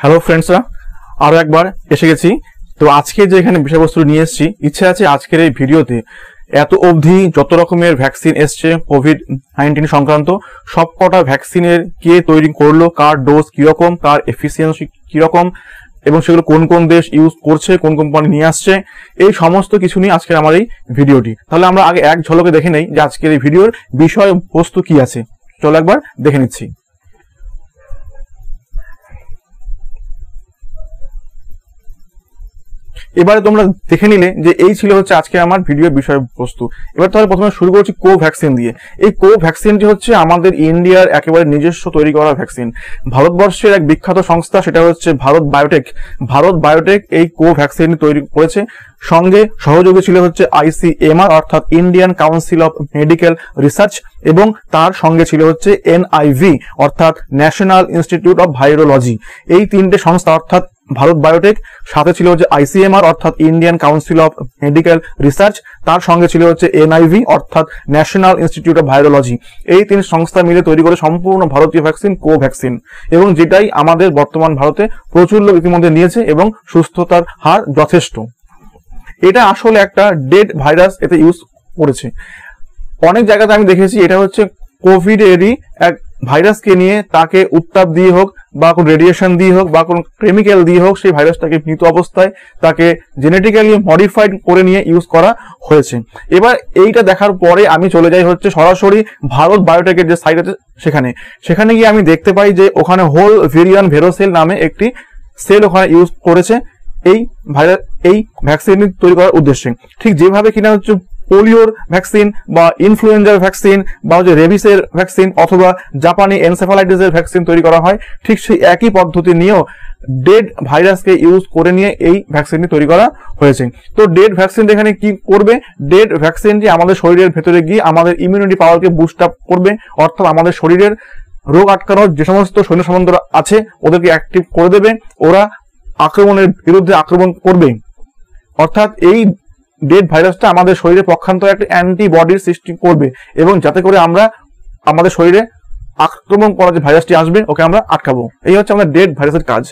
Hello ফ্রেন্ডসরা আরও একবার এসে গেছি। তো আজকে যে এখানে বিষয়বস্তু নিয়ে এসেছি, ইচ্ছে আছে আজকের এই ভিডিওতে এত অবধি যত রকমের ভ্যাকসিন এসছে কোভিড নাইন্টিন সংক্রান্ত সব কটা ভ্যাকসিনের কে তৈরি করল, কার ডোজ কীরকম, কার এফিসিয়েন্সি কীরকম, এবং সেগুলো কোন কোন দেশ ইউজ করছে, কোন কোম্পানি নিয়ে আসছে, এই সমস্ত কিছু নিয়ে আজকের আমার এই ভিডিওটি। তাহলে আমরা আগে এক ঝলকে দেখে নেই যে আজকের এই ভিডিওর বিষয় বস্তু কি আছে। চলো একবার দেখে নিচ্ছি। এবারে তোমরা দেখে নিলে যে এই ছিল হচ্ছে আজকে আমার ভিডিও বিষয়বস্তু। এবার তাহলে প্রথমে শুরু করছি কো ভ্যাকসিন দিয়ে। এই কো ভ্যাকসিনটি হচ্ছে আমাদের ইন্ডিয়ার একেবারে নিজস্ব তৈরি করা ভ্যাকসিন ভারতবর্ষের এক বিখ্যাত সংস্থা, সেটা হচ্ছে ভারত বায়োটেক ভারত বায়োটেক এই কো ভ্যাকসিন তৈরি করেছে। সঙ্গে সহযোগী ছিল হচ্ছে আইসিএমআর অর্থাৎ Indian council of medical research এবং তার সঙ্গে ছিল হচ্ছে এনআইভি অর্থাৎ ন্যাশনাল ইনস্টিটিউট অফ ভাইরোলজি এই তিনটে সংস্থা, অর্থাৎ ভারত বায়োটেক সাথে ছিল হচ্ছে আইসিএমআর অর্থাৎ Indian council of medical research তার সঙ্গে ছিল হচ্ছে এনআইভি অর্থাৎ ন্যাশনাল ইনস্টিটিউট অফ ভাইরোলজি এই তিন সংস্থা মিলে তৈরি করে সম্পূর্ণ ভারতীয় ভ্যাকসিন কো ভ্যাকসিন এবং যেটাই আমাদের বর্তমান ভারতে প্রচুর লোক ইতিমধ্যে নিয়েছে এবং সুস্থতার হার যথেষ্ট। এটা আসলে একটা ডেড ভাইরাস এতে ইউজ করেছে। অনেক জায়গাতে আমি দেখেছি এটা হচ্ছে কোভিড এরই এক ভাইরাসকে নিয়ে তাকে উত্তাপ দিয়ে হোক বা কোন রেডিয়েশন দিয়ে হোক বা কোন কেমিক্যাল দিয়ে হোক সেই ভাইরাসটাকে মৃত অবস্থায় তাকে জেনেটিক্যালি মডিফাইড করে নিয়ে ইউজ করা হয়েছে। এবার এইটা দেখার পরে আমি চলে যাই হচ্ছে সরাসরি ভারত বায়োটেকের যে সাইট আছে সেখানে। সেখানে গিয়ে আমি দেখতে পাই যে ওখানে হোল ভেরিয়ান ভেরোসেল নামে একটি সেল ওখানে ইউজ করেছে। এই ভাইরাস এই ভ্যাকসিন তৈরি করার উদ্দেশ্যে। ঠিক যেভাবে কিনা হচ্ছে পোলিওর ভ্যাকসিন বা ইনফ্লুয়েঞ্জার ভ্যাকসিন বা হচ্ছে রেবিসের ভ্যাকসিন অথবা জাপানি এনসেফালাইটিসের ভ্যাকসিন তৈরি করা হয়, ঠিক সেই একই পদ্ধতি নিয়েও ডেড ভাইরাসকে ইউজ করে নিয়ে এই ভ্যাকসিনটি তৈরি করা হয়েছে। তো ডেড ভ্যাকসিন এখানে কি করবে? ডেড ভ্যাকসিনটি আমাদের শরীরের ভেতরে গিয়ে আমাদের ইমিউনিটি পাওয়ারকে বুস্ট আপ করবে, অর্থাৎ আমাদের শরীরের রোগ আটকানোর যে সমস্ত সৈন্য সামন্ত আছে, ওদেরকে অ্যাক্টিভ করে দেবে। ওরা আক্রমণের বিরুদ্ধে আক্রমণ করবে। অর্থাৎ এই ডেড ভাইরাসটা আমাদের শরীরে পক্ষান্তরে একটা অ্যান্টিবডির সৃষ্টি করবে এবং যাতে করে আমরা আমাদের শরীরে আক্রমণ করা যে ভাইরাসটি আসবে, ওকে আমরা আটকাবো। এই হচ্ছে আমাদের ডেড ভাইরাসের কাজ।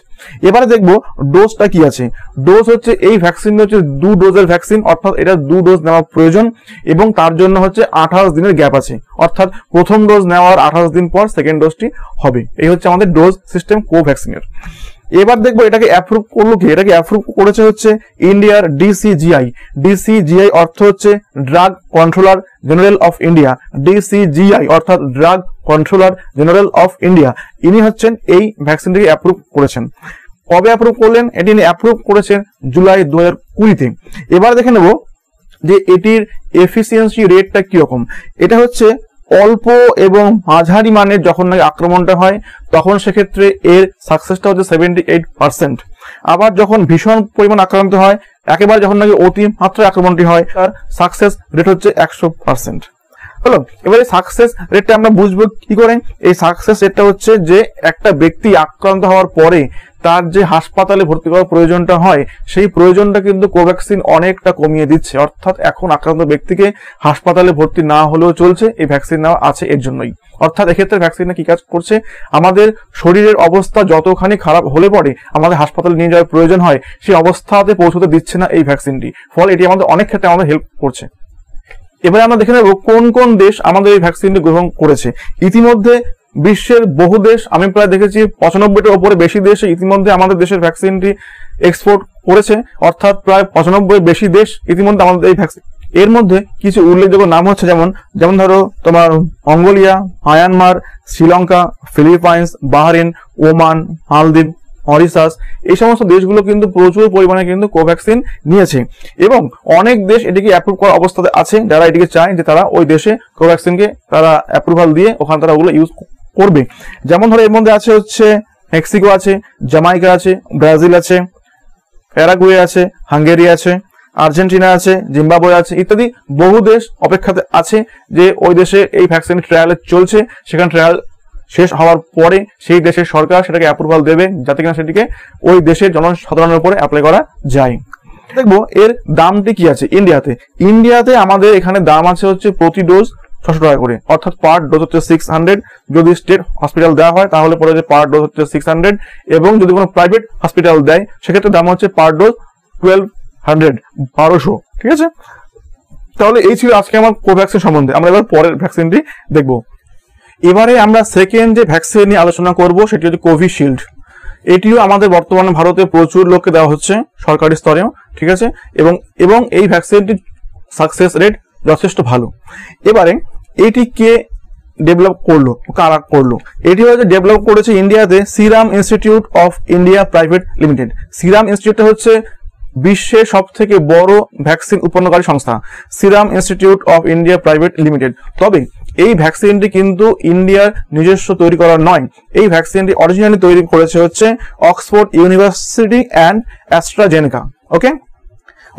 এবারে দেখব ডোজটা কি আছে। ডোজ হচ্ছে এই ভ্যাকসিন হচ্ছে দু ডোজের ভ্যাকসিন অর্থাৎ এটা দু ডোজ নেওয়া প্রয়োজন এবং তার জন্য হচ্ছে আঠাশ দিনের গ্যাপ আছে। অর্থাৎ প্রথম ডোজ নেওয়ার আঠাশ দিন পর সেকেন্ড ডোজটি হবে। এই হচ্ছে আমাদের ডোজ সিস্টেম কোভ্যাক্সিনের এবার দেখব এটাকে অ্যাপ্রুভ করল কি? এটাকে অ্যাপ্রুভ করেছে হচ্ছে ইন্ডিয়ার ডিসিজিআই ডিসিজিআই অর্থ হচ্ছে drug controller general of India DCGI অর্থাৎ drug controller general of India ইনি হচ্ছেন এই ভ্যাকসিনটিকে অ্যাপ্রুভ করেছেন। কবে অ্যাপ্রুভ করলেন? এটি ইনি অ্যাপ্রুভ করেছেন জুলাই দু হাজার কুড়িতে এবার দেখে নেব যে এটির এফিসিয়েন্সি রেটটা কীরকম। এটা হচ্ছে অল্প এবং মাঝারি মানের যখন নাকি আক্রমণটা হয়, তখন সেক্ষেত্রে এর সাকসেসটা হচ্ছে সেভেন্টি এইট পার্সেন্ট আবার যখন ভীষণ পরিমাণ আক্রান্ত হয়, একেবারে যখন নাকি অতিমাত্রায় আক্রমণটি হয়, তার সাকসেস রেট হচ্ছে একশো পার্সেন্ট হলো? এবারে সাকসেস রেটটা আমরা বুঝব কি করে? এই সাকসেস রেটটা হচ্ছে যে একটা ব্যক্তি আক্রান্ত হওয়ার পরে তার যে হাসপাতালে ভর্তি করার প্রয়োজনটা হয়, সেই প্রয়োজনটা কিন্তু কোভ্যাক্সিন অনেকটা কমিয়ে দিচ্ছে। অর্থাৎ এখন আক্রান্ত ব্যক্তিকে হাসপাতালে ভর্তি না হলেও চলছে, এই ভ্যাকসিন নেওয়া আছে এর জন্যই। অর্থাৎ এক্ষেত্রে ভ্যাকসিনটা কি কাজ করছে? আমাদের শরীরের অবস্থা যতখানি খারাপ হলে পরে আমাদের হাসপাতালে নিয়ে যাওয়ার প্রয়োজন হয়, সেই অবস্থাতে পৌঁছতে দিচ্ছে না এই ভ্যাকসিনটি ফলে এটি আমাদের অনেক ক্ষেত্রে আমাদের হেল্প করছে। এবারে আমরা দেখে নেব কোন কোন দেশ আমাদের এই ভ্যাকসিনটি গ্রহণ করেছে। ইতিমধ্যে বিশ্বের বহু দেশ, আমি প্রায় দেখেছি পঁচানব্বইটার উপরে বেশি দেশে ইতিমধ্যে আমাদের দেশের ভ্যাকসিনটি এক্সপোর্ট করেছে, অর্থাৎ প্রায় পঁচানব্বই বেশি দেশ ইতিমধ্যে আমাদের এই ভ্যাকসিন এর মধ্যে কিছু উল্লেখযোগ্য নাম হচ্ছে যেমন যেমন ধরো তোমার Mongolia, Myanmar, Sri Lanka, Philippines, Bahrain, Oman, মালদ্বীপ মরিসাস এই সমস্ত দেশগুলো কিন্তু প্রচুর পরিমাণে কিন্তু কোভ্যাক্সিন নিয়েছে। এবং অনেক দেশ এটিকে অ্যাপ্রুভ করার অবস্থাতে আছে, যারা এটিকে চায় যে তারা ওই দেশে কোভ্যাক্সিনকে তারা অ্যাপ্রুভাল দিয়ে ওখানে তারা ওগুলো ইউজ করবে। যেমন ধরো এর মধ্যে আছে হচ্ছে মেক্সিকো আছে জামাইকা আছে, ব্রাজিল আছে, প্যারাগুয়ে আছে, হাঙ্গেরি আছে, আর্জেন্টিনা আছে, জিম্বাবুয়ে আছে ইত্যাদি বহু দেশ অপেক্ষাতে আছে যে ওই দেশে এই ভ্যাকসিন ট্রায়াল চলছে। সেখানে ট্রায়াল শেষ হওয়ার পরে সেই দেশের সরকার সেটাকে অ্যাপ্রুভাল দেবে, যাতে কিনা সেটিকে ওই দেশের জনসাধারণের উপরে অ্যাপ্লাই করা যায়। দেখব, এর দামটি কি আছে ইন্ডিয়াতে ইন্ডিয়াতে আমাদের এখানে দাম আছে হচ্ছে প্রতি ডোজ ছশো টাকা করে। অর্থাৎ পার ডোজ হচ্ছে সিক্স হান্ড্রেড যদি স্টেট হসপিটাল দেওয়া হয়, তাহলে পরে যে পার ডোজ হচ্ছে সিক্স হান্ড্রেড এবং যদি কোনো প্রাইভেট হসপিটাল দেয়, সেক্ষেত্রে দাম হচ্ছে পার ডোজ টুয়েলভ হান্ড্রেড বারোশো। ঠিক আছে? তাহলে এই ছিল আজকে আমার কোভ্যাক্সিন সম্বন্ধে। আমরা এবার পরের ভ্যাকসিনটি দেখব। এবারে আমরা সেকেন্ড যে ভ্যাকসিন নিয়ে আলোচনা করব, সেটি হচ্ছে কোভিশিল্ড এটিও আমাদের বর্তমানে ভারতে প্রচুর লোককে দেওয়া হচ্ছে সরকারি স্তরেও, ঠিক আছে? এবং এবং এই ভ্যাকসিনটির সাকসেস রেট যথেষ্ট ভালো। এবারে এটি কে ডেভেলপ করল? কারা করল? এটি হচ্ছে ডেভেলপ করেছে ইন্ডিয়াতে serum institute of India private limited serum ইনস্টিটিউটটা হচ্ছে বিশ্বের সব থেকে বড় ভ্যাকসিন উৎপন্নকারী সংস্থা, serum institute of India private limited. তবে এই ভ্যাকসিনটি কিন্তু ইন্ডিয়ার নিজস্ব তৈরি করা নয়। এই ভ্যাকসিনটি অরিজিনালি তৈরি করেছে হচ্ছে Oxford university and AstraZeneca, okay?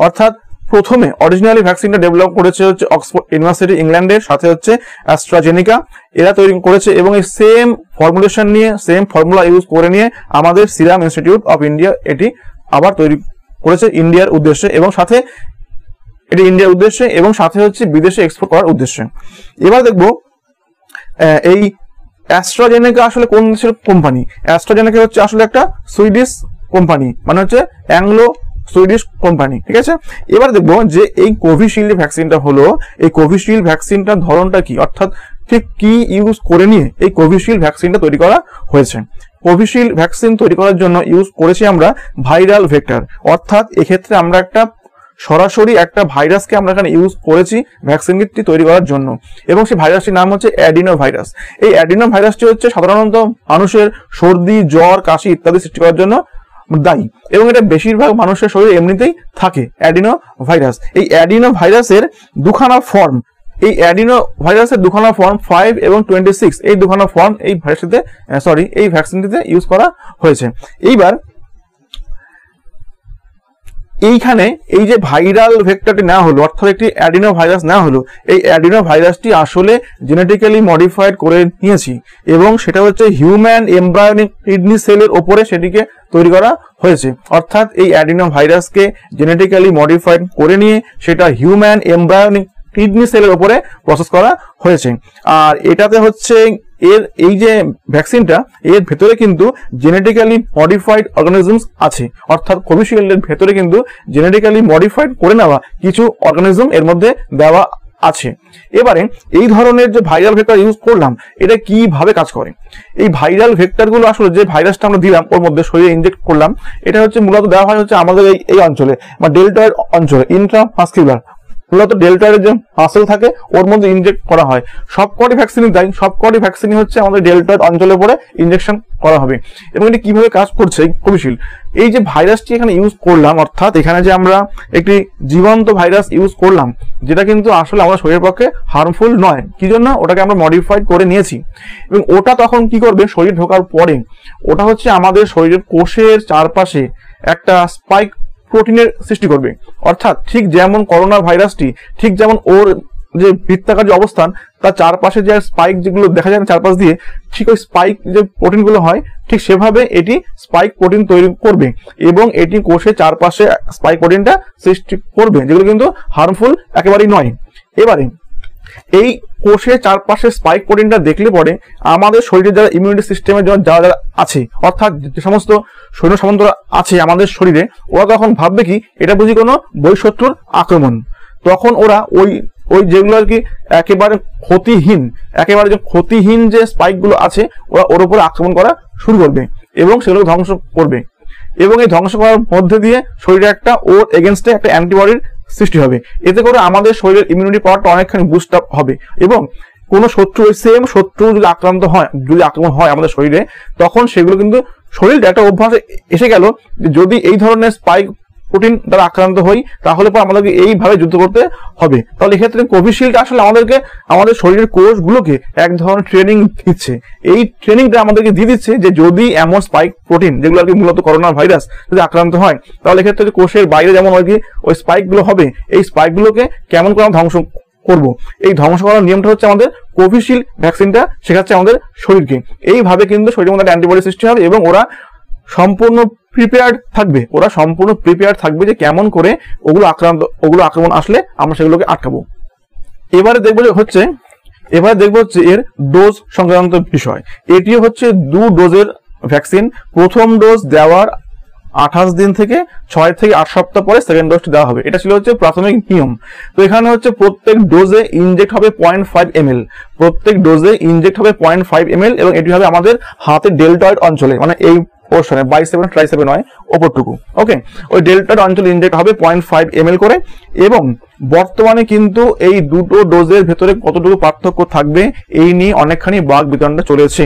অর্থাৎ প্রথমে অরিজিনালি ভ্যাকসিনটা ডেভেলপ করেছে হচ্ছে অক্সফোর্ড ইউনিভার্সিটি ইংল্যান্ডের, সাথে হচ্ছে অ্যাস্ট্রাজেনিকা। এরা তৈরি করেছে এবং এই সেম ফর্মুলেশন নিয়ে সেম ফর্মুলা ইউজ করে নিয়ে আমাদের সিরাম ইনস্টিটিউট অফ ইন্ডিয়া এটি আবার তৈরি করেছে ইন্ডিয়ার উদ্দেশ্যে এবং সাথে এটি ইন্ডিয়ার উদ্দেশ্যে এবং সাথে হচ্ছে বিদেশে এক্সপোর্ট করার উদ্দেশ্যে। এবার দেখব এই অ্যাস্ট্রাজেনেকা আসলে কোন দেশের কোম্পানি অ্যাস্ট্রাজেনেকা হচ্ছে আসলে একটা সুইডিশ কোম্পানি মানে হচ্ছে অ্যাংলো সুইডিশ কোম্পানি ঠিক আছে? এবার দেখব যে এই কোভিশিল্ড ভ্যাকসিনটা হলো, এই কোভিশিল্ড ভ্যাকসিনটার ধরনটা কি? অর্থাৎ ঠিক কি ইউজ করে নিয়ে এই কোভিশিল্ড ভ্যাকসিনটা তৈরি করা হয়েছে। কোভিশিল্ড ভ্যাকসিন তৈরি করার জন্য ইউজ করেছি আমরা ভাইরাল ভেক্টর অর্থাৎ এক্ষেত্রে আমরা একটা সরাসরি একটা ভাইরাসকে আমরা এখানে ইউজ করেছি ভ্যাকসিনটি তৈরি করার জন্য। এবং সেই ভাইরাসটির নাম হচ্ছে অ্যাডিনো ভাইরাস এই অ্যাডিনো ভাইরাসটি হচ্ছে সাধারণত মানুষের সর্দি, জ্বর, কাশি ইত্যাদি সৃষ্টি করার জন্য দায়ী। এবং এটা বেশিরভাগ মানুষের শরীরে এমনিতেই থাকে অ্যাডিনো ভাইরাস এই অ্যাডিনো ভাইরাসের দুখানা ফর্ম এই অ্যাডিনো ভাইরাসের দুখানা ফর্ম ফাইভ এবং টোয়েন্টি সিক্স এই দুখানা ফর্ম এই ভাইরাসটিতে সরি এই ভ্যাকসিনটিতে ইউজ করা হয়েছে। এইবার এইখানে এই যে ভাইরাল ভেক্টরটি নেওয়া হলো, অর্থাৎ একটি অ্যাডিনো ভাইরাস নেওয়া হলো, এই অ্যাডিনো ভাইরাসটি আসলে জেনেটিক্যালি মডিফাইড করে নিয়েছি এবং সেটা হচ্ছে হিউম্যান এমব্রায়োনিক কিডনি সেলের ওপরে সেটিকে তৈরি করা হয়েছে। অর্থাৎ এই অ্যাডিনো ভাইরাসকে জেনেটিক্যালি মডিফাইড করে নিয়ে সেটা হিউম্যান এমব্রায়োনিক কিডনি সেলের উপরে প্রসেস করা হয়েছে। আর এটাতে হচ্ছে এর, এই যে ভ্যাকসিনটা এর ভেতরে কিন্তু জেনেটিক্যালি মডিফাইড অর্গানিজমস আছে। অর্থাৎ কোভিশিল্ডের ভেতরে কিন্তু জেনেটিক্যালি মডিফাইড করে নেওয়া কিছু অর্গানিজম এর মধ্যে দেওয়া আছে। এবারে এই ধরনের যে ভাইরাল ভেক্টর ইউজ করলাম, এটা কীভাবে কাজ করে? এই ভাইরাল ভেক্টরগুলো আসলে যে ভাইরাসটা আমরা দিলাম, ওর মধ্যে শরীরে ইনজেক্ট করলাম, এটা হচ্ছে মূলত দেওয়া হয় হচ্ছে আমাদের এই এই অঞ্চলে, বা ডেল্টয়েড অঞ্চলে ইন্ট্রামাস্কিউলার মূলত ডেল্টার যে মাসেল থাকে, ওর মধ্যে ইনজেক্ট করা হয়। সবকটি ভ্যাকসিনই দেয়, সবকটি ভ্যাকসিনই হচ্ছে আমাদের ডেল্টার অঞ্চলে পরে ইনজেকশন করা হবে। এবং এটি কীভাবে কাজ করছে কোভিশিল্ড এই যে ভাইরাসটি এখানে ইউজ করলাম, অর্থাৎ এখানে যে আমরা একটি জীবন্ত ভাইরাস ইউজ করলাম, যেটা কিন্তু আসলে আমাদের শরীরের পক্ষে হার্মফুল নয়। কি জন্য? ওটাকে আমরা মডিফাইড করে নিয়েছি। এবং ওটা তখন কি করবে? শরীর ঢোকার পরে, ওটা হচ্ছে আমাদের শরীরের কোষের চারপাশে একটা স্পাইক প্রোটিনের সৃষ্টি করবে। অর্থাৎ ঠিক যেমন করোনা ভাইরাসটি ঠিক যেমন ওর যে বৃত্তাকার যে অবস্থান, তার চারপাশে যে স্পাইক যেগুলো দেখা যায় না চারপাশ দিয়ে, ঠিক ওই স্পাইক যে প্রোটিনগুলো হয়, ঠিক সেভাবে এটি স্পাইক প্রোটিন তৈরি করবে এবং এটি কোষে চারপাশে স্পাইক প্রোটিনটা সৃষ্টি করবে, যেগুলো কিন্তু হার্মফুল একেবারেই নয়। এবারে এই কোষের চারপাশে স্পাইক প্রোটিনটা দেখলে পরে আমাদের শরীরে যারা ইমিউনিটি সিস্টেমের জন্য যারা যারা আছে, অর্থাৎ যে সমস্ত সৈন্য সামন্ত আছে আমাদের শরীরে, ওরা তখন ভাববে কি, এটা বুঝি কোনো বৈশত্রুর আক্রমণ। তখন ওরা ওই ওই যেগুলো আর কি একেবারে ক্ষতিহীন, একেবারে যে ক্ষতিহীন যে স্পাইকগুলো আছে, ওরা ওর উপরে আক্রমণ করা শুরু করবে এবং সেগুলো ধ্বংস করবে। এবং এই ধ্বংস করার মধ্যে দিয়ে শরীরে একটা ওর এগেনস্টে একটা অ্যান্টিবডির সৃষ্টি হবে। এতে করে আমাদের শরীরের ইমিউনিটি পাওয়ারটা অনেকখানি বুস্ট আপ হবে এবং কোনো শত্রু সেম শত্রু যদি আক্রান্ত হয়, যদি আক্রমণ হয় আমাদের শরীরে, তখন সেগুলো কিন্তু শরীরটা একটা অভ্যাসে এসে গেল যদি এই ধরনের স্পাইক প্রোটিন দ্বারা আক্রান্ত হই, তাহলে পর আমাদেরকে এইভাবে যুদ্ধ করতে হবে। তাহলে এক্ষেত্রে কোভিশিল্ড আসলে আমাদেরকে, আমাদের শরীরের কোষগুলোকে এক ধরনের ট্রেনিং দিচ্ছে। এই ট্রেনিংটা আমাদেরকে দিয়ে দিচ্ছে যে যদি এমন স্পাইক প্রোটিন যেগুলো আর কি মূলত করোনা ভাইরাস যদি আক্রান্ত হয়, তাহলে এক্ষেত্রে কোষের বাইরে যেমন আর কি, ওই স্পাইকগুলো হবে, এই স্পাইকগুলোকে কেমন করে ধ্বংস করব? এই ধ্বংস করার নিয়মটা হচ্ছে আমাদের কোভিশিল্ড ভ্যাকসিনটা শেখাচ্ছে আমাদের শরীরকে। এইভাবে কিন্তু শরীরের মধ্যে অ্যান্টিবডি সৃষ্টি হবে এবং ওরা সম্পূর্ণ প্রিপেয়ার্ড থাকবে। ওরা সম্পূর্ণ প্রিপেয়ার থাকবে যে কেমন করে ওগুলো আক্রান্ত, ওগুলো আক্রমণ আসলে আমরা সেগুলোকে আটকাবো। এবারে দেখব যে হচ্ছে, এবারে দেখব হচ্ছে এর ডোজ সংক্রান্ত বিষয়। এটি হচ্ছে দু ডোজের ভ্যাকসিন প্রথম ডোজ দেওয়ার আঠাশ দিন থেকে ছয় থেকে আট সপ্তাহ পরে সেকেন্ড ডোজটি দেওয়া হবে। এটা ছিল হচ্ছে প্রাথমিক নিয়ম। তো এখানে হচ্ছে প্রত্যেক ডোজে ইনজেক্ট হবে পয়েন্ট ফাইভ এম প্রত্যেক ডোজে ইনজেক্ট হবে পয়েন্ট ফাইভ এম এবং এটি হবে আমাদের হাতে ডেল্টয়েড অঞ্চলে। মানে এই পোর্শনে বাই সেভেন ট্রাই সেভেন হয় ওপরটুকু ওকে ওই ডেল্টার অঞ্চল ইনজেক্ট হবে পয়েন্ট ফাইভ এম করে এবং বর্তমানে কিন্তু এই দুটো ডোজের ভেতরে কতটুকু পার্থক্য থাকবে এই নিয়ে অনেকখানি বাঘ বিতরণটা চলেছে।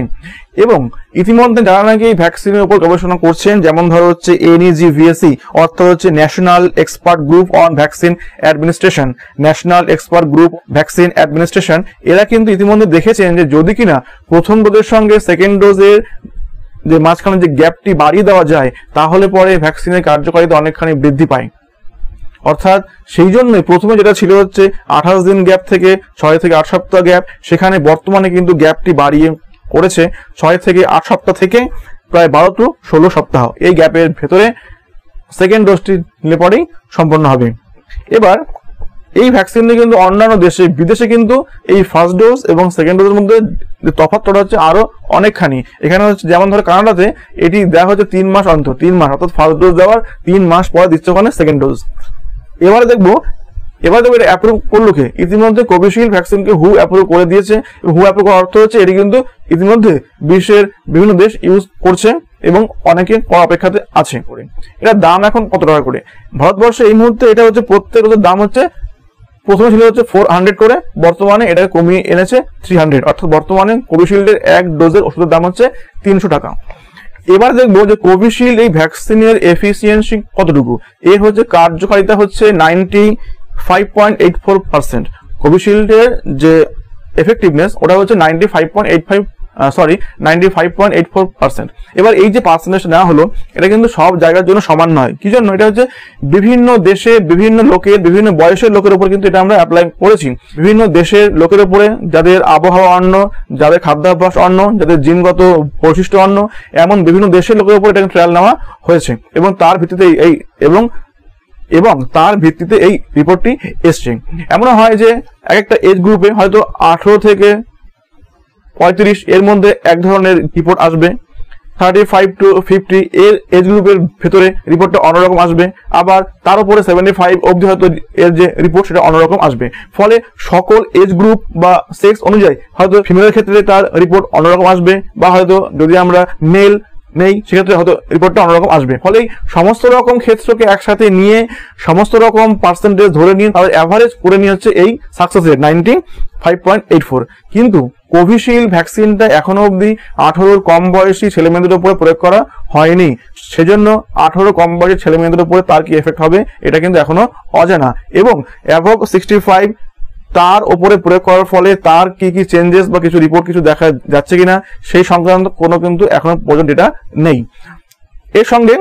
এবং ইতিমধ্যে যারা নাকি ভ্যাকসিনের উপর গবেষণা করছেন, যেমন ধরো হচ্ছে এনইজি ভিএসি অর্থাৎ হচ্ছে national expert group on vaccine administration national expert group vaccine administration এরা কিন্তু ইতিমধ্যে দেখেছেন যে যদি কিনা প্রথম ডোজের সঙ্গে সেকেন্ড ডোজের যে মাঝখানে যে গ্যাপটি বাড়িয়ে দেওয়া যায়, তাহলে পরে ভ্যাকসিনের কার্যকারিতা অনেকখানি বৃদ্ধি পায়। অর্থাৎ সেই জন্যই প্রথমে যেটা ছিল হচ্ছে আঠাশ দিন গ্যাপ থেকে ছয় থেকে আট সপ্তাহ গ্যাপ সেখানে বর্তমানে কিন্তু গ্যাপটি বাড়িয়ে করেছে ছয় থেকে আট সপ্তাহ থেকে প্রায় বারো টু ষোলো সপ্তাহ। এই গ্যাপের ভেতরে সেকেন্ড ডোজটি নিলে পরেই সম্পন্ন হবে। এবার এই ভ্যাকসিনটি কিন্তু অন্যান্য দেশে, বিদেশে কিন্তু এই ফার্স্ট ডোজ এবং সেকেন্ড ডোজের মধ্যে তফাৎটা হচ্ছে আরও অনেকখানি। এখানে হচ্ছে, যেমন ধরো কানাডাতে, এটি দেওয়া হচ্ছে তিন মাস অন্তর, তিন মাস, অর্থাৎ ফার্স্ট ডোজ দেওয়ার তিন মাস পরে দিচ্ছে ওখানে সেকেন্ড ডোজ এবারে দেখব, এবার দেখব এটা অ্যাপ্রুভ করল কে? ইতিমধ্যে কোভিশিল্ড ভ্যাকসিনকে হু অ্যাপ্রুভ করে দিয়েছে। হু অ্যাপ্রুভ করার অর্থ হচ্ছে, এটি কিন্তু ইতিমধ্যে বিশ্বের বিভিন্ন দেশ ইউজ করছে এবং অনেকে অপেক্ষাতে আছে। করে এটার দাম এখন কত টাকা করে? ভারতবর্ষে এই মুহূর্তে এটা হচ্ছে প্রত্যেক দাম হচ্ছে প্রথমে ছিল হচ্ছে ফোর হান্ড্রেড করে, বর্তমানে এটাকে কমিয়ে এনেছে থ্রি হান্ড্রেড অর্থাৎ বর্তমানে কোভিশিল্ডের এক ডোজের ওষুধের দাম হচ্ছে তিনশো টাকা। এবার দেখব যে কোভিশিল্ড এই ভ্যাকসিনের এফিসিয়েন্সি কতটুকু? এর হচ্ছে কার্যকারিতা হচ্ছে ninety five point eight four percent কোভিশিল্ডের যে এফেক্টিভনেস ওটা হচ্ছে ninety five point eight five sorry ninety five point eight four percent এবার এই যে পার্সেন্টেজ নেওয়া হলো, এটা কিন্তু সব জায়গার জন্য সমান নয়। কি জন্য? এটা হচ্ছে বিভিন্ন দেশে বিভিন্ন লোকের, বিভিন্ন বয়সের লোকের উপর কিন্তু এটা আমরা অ্যাপ্লাই করেছি। বিভিন্ন দেশের লোকের উপরে, যাদের আবহাওয়া অন্য, যাদের খাদ্যাভ্যাস অন্য, যাদের জিনগত বৈশিষ্ট্য অন্য, এমন বিভিন্ন দেশের লোকের উপর এটা ট্রায়াল নেওয়া হয়েছে। এবং তার ভিত্তিতে এই এবং এবং তার ভিত্তিতে এই রিপোর্টটি এসছে। এমন হয় যে এক একটা এজ গ্রুপে হয়তো আঠারো থেকে পঁয়ত্রিশ, এর মধ্যে এক ধরনের রিপোর্ট আসবে। থার্টি ফাইভ টু ফিফটি এর এজ গ্রুপের ভেতরে রিপোর্টটা অন্যরকম আসবে। আবার তার উপরে সেভেন্টি ফাইভ অবধি হয়তো এর যে রিপোর্ট সেটা অন্যরকম আসবে। ফলে সকল এজ গ্রুপ বা সেক্স অনুযায়ী হয়তো ফিমেলের ক্ষেত্রে তার রিপোর্ট অন্যরকম আসবে বা হয়তো যদি আমরা মেল নেই, সেক্ষেত্রে হয়তো রিপোর্টটা অন্যরকম আসবে। ফলে সমস্ত রকম ক্ষেত্রকে একসাথে নিয়ে, সমস্ত রকম পার্সেন্টেজ ধরে নিয়ে তাদের অ্যাভারেজ করে নিয়ে হচ্ছে এই success rate ninety five point eight four কিন্তু কোভিশিল্ড ভ্যাকসিনটা এখনও অবধি আঠারোর কম বয়সী ছেলে মেয়েদের উপরে প্রয়োগ করা হয়নি। সেজন্য আঠারো কম বয়সী ছেলে মেয়েদের উপরে তার কি এফেক্ট হবে, এটা কিন্তু এখনও অজানা। এবং অ্যাভক সিক্সটি ফাইভ তার উপরে প্রয়োগ করার ফলে তার কি কি চেঞ্জেস বা কিছু রিপোর্ট কিছু দেখা যাচ্ছে কিনা, সেই সংক্রান্ত কোনো কিন্তু এখনও পর্যন্ত এটা নেই। এর সঙ্গে,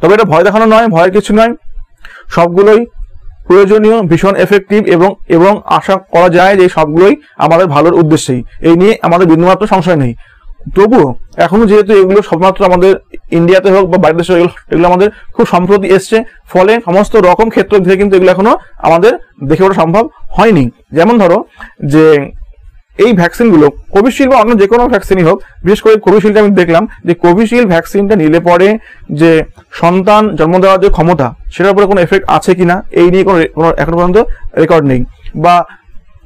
তবে এটা ভয় দেখানো নয়, ভয়ের কিছু নয়। সবগুলোই প্রয়োজনীয়, ভীষণ এফেক্টিভ এবং এবং আশা করা যায় যে সবগুলোই আমাদের ভালোর উদ্দেশ্যেই। এই নিয়ে আমাদের বিন্দুমাত্র সংশয় নেই। তবুও এখনও যেহেতু এগুলো সবমাত্র আমাদের ইন্ডিয়াতে হোক বা বাইরের দেশে এগুলো আমাদের খুব সম্প্রতি এসছে, ফলে সমস্ত রকম ক্ষেত্র থেকে কিন্তু এগুলো এখনও আমাদের দেখে ওঠা সম্ভব হয়নি। যেমন ধরো যে এই ভ্যাকসিনগুলো, কোভিশিল্ড বা অন্য যে কোনো ভ্যাকসিনই হোক, বিশেষ করে কোভিশিল্ডে আমি দেখলাম যে কোভিশিল্ড ভ্যাকসিনটা নিলে পরে যে সন্তান জন্ম দেওয়ার যে ক্ষমতা, সেটার উপরে কোনো এফেক্ট আছে কিনা, এই নিয়ে কোনো কোনো এখনও পর্যন্ত রেকর্ড নেই। বা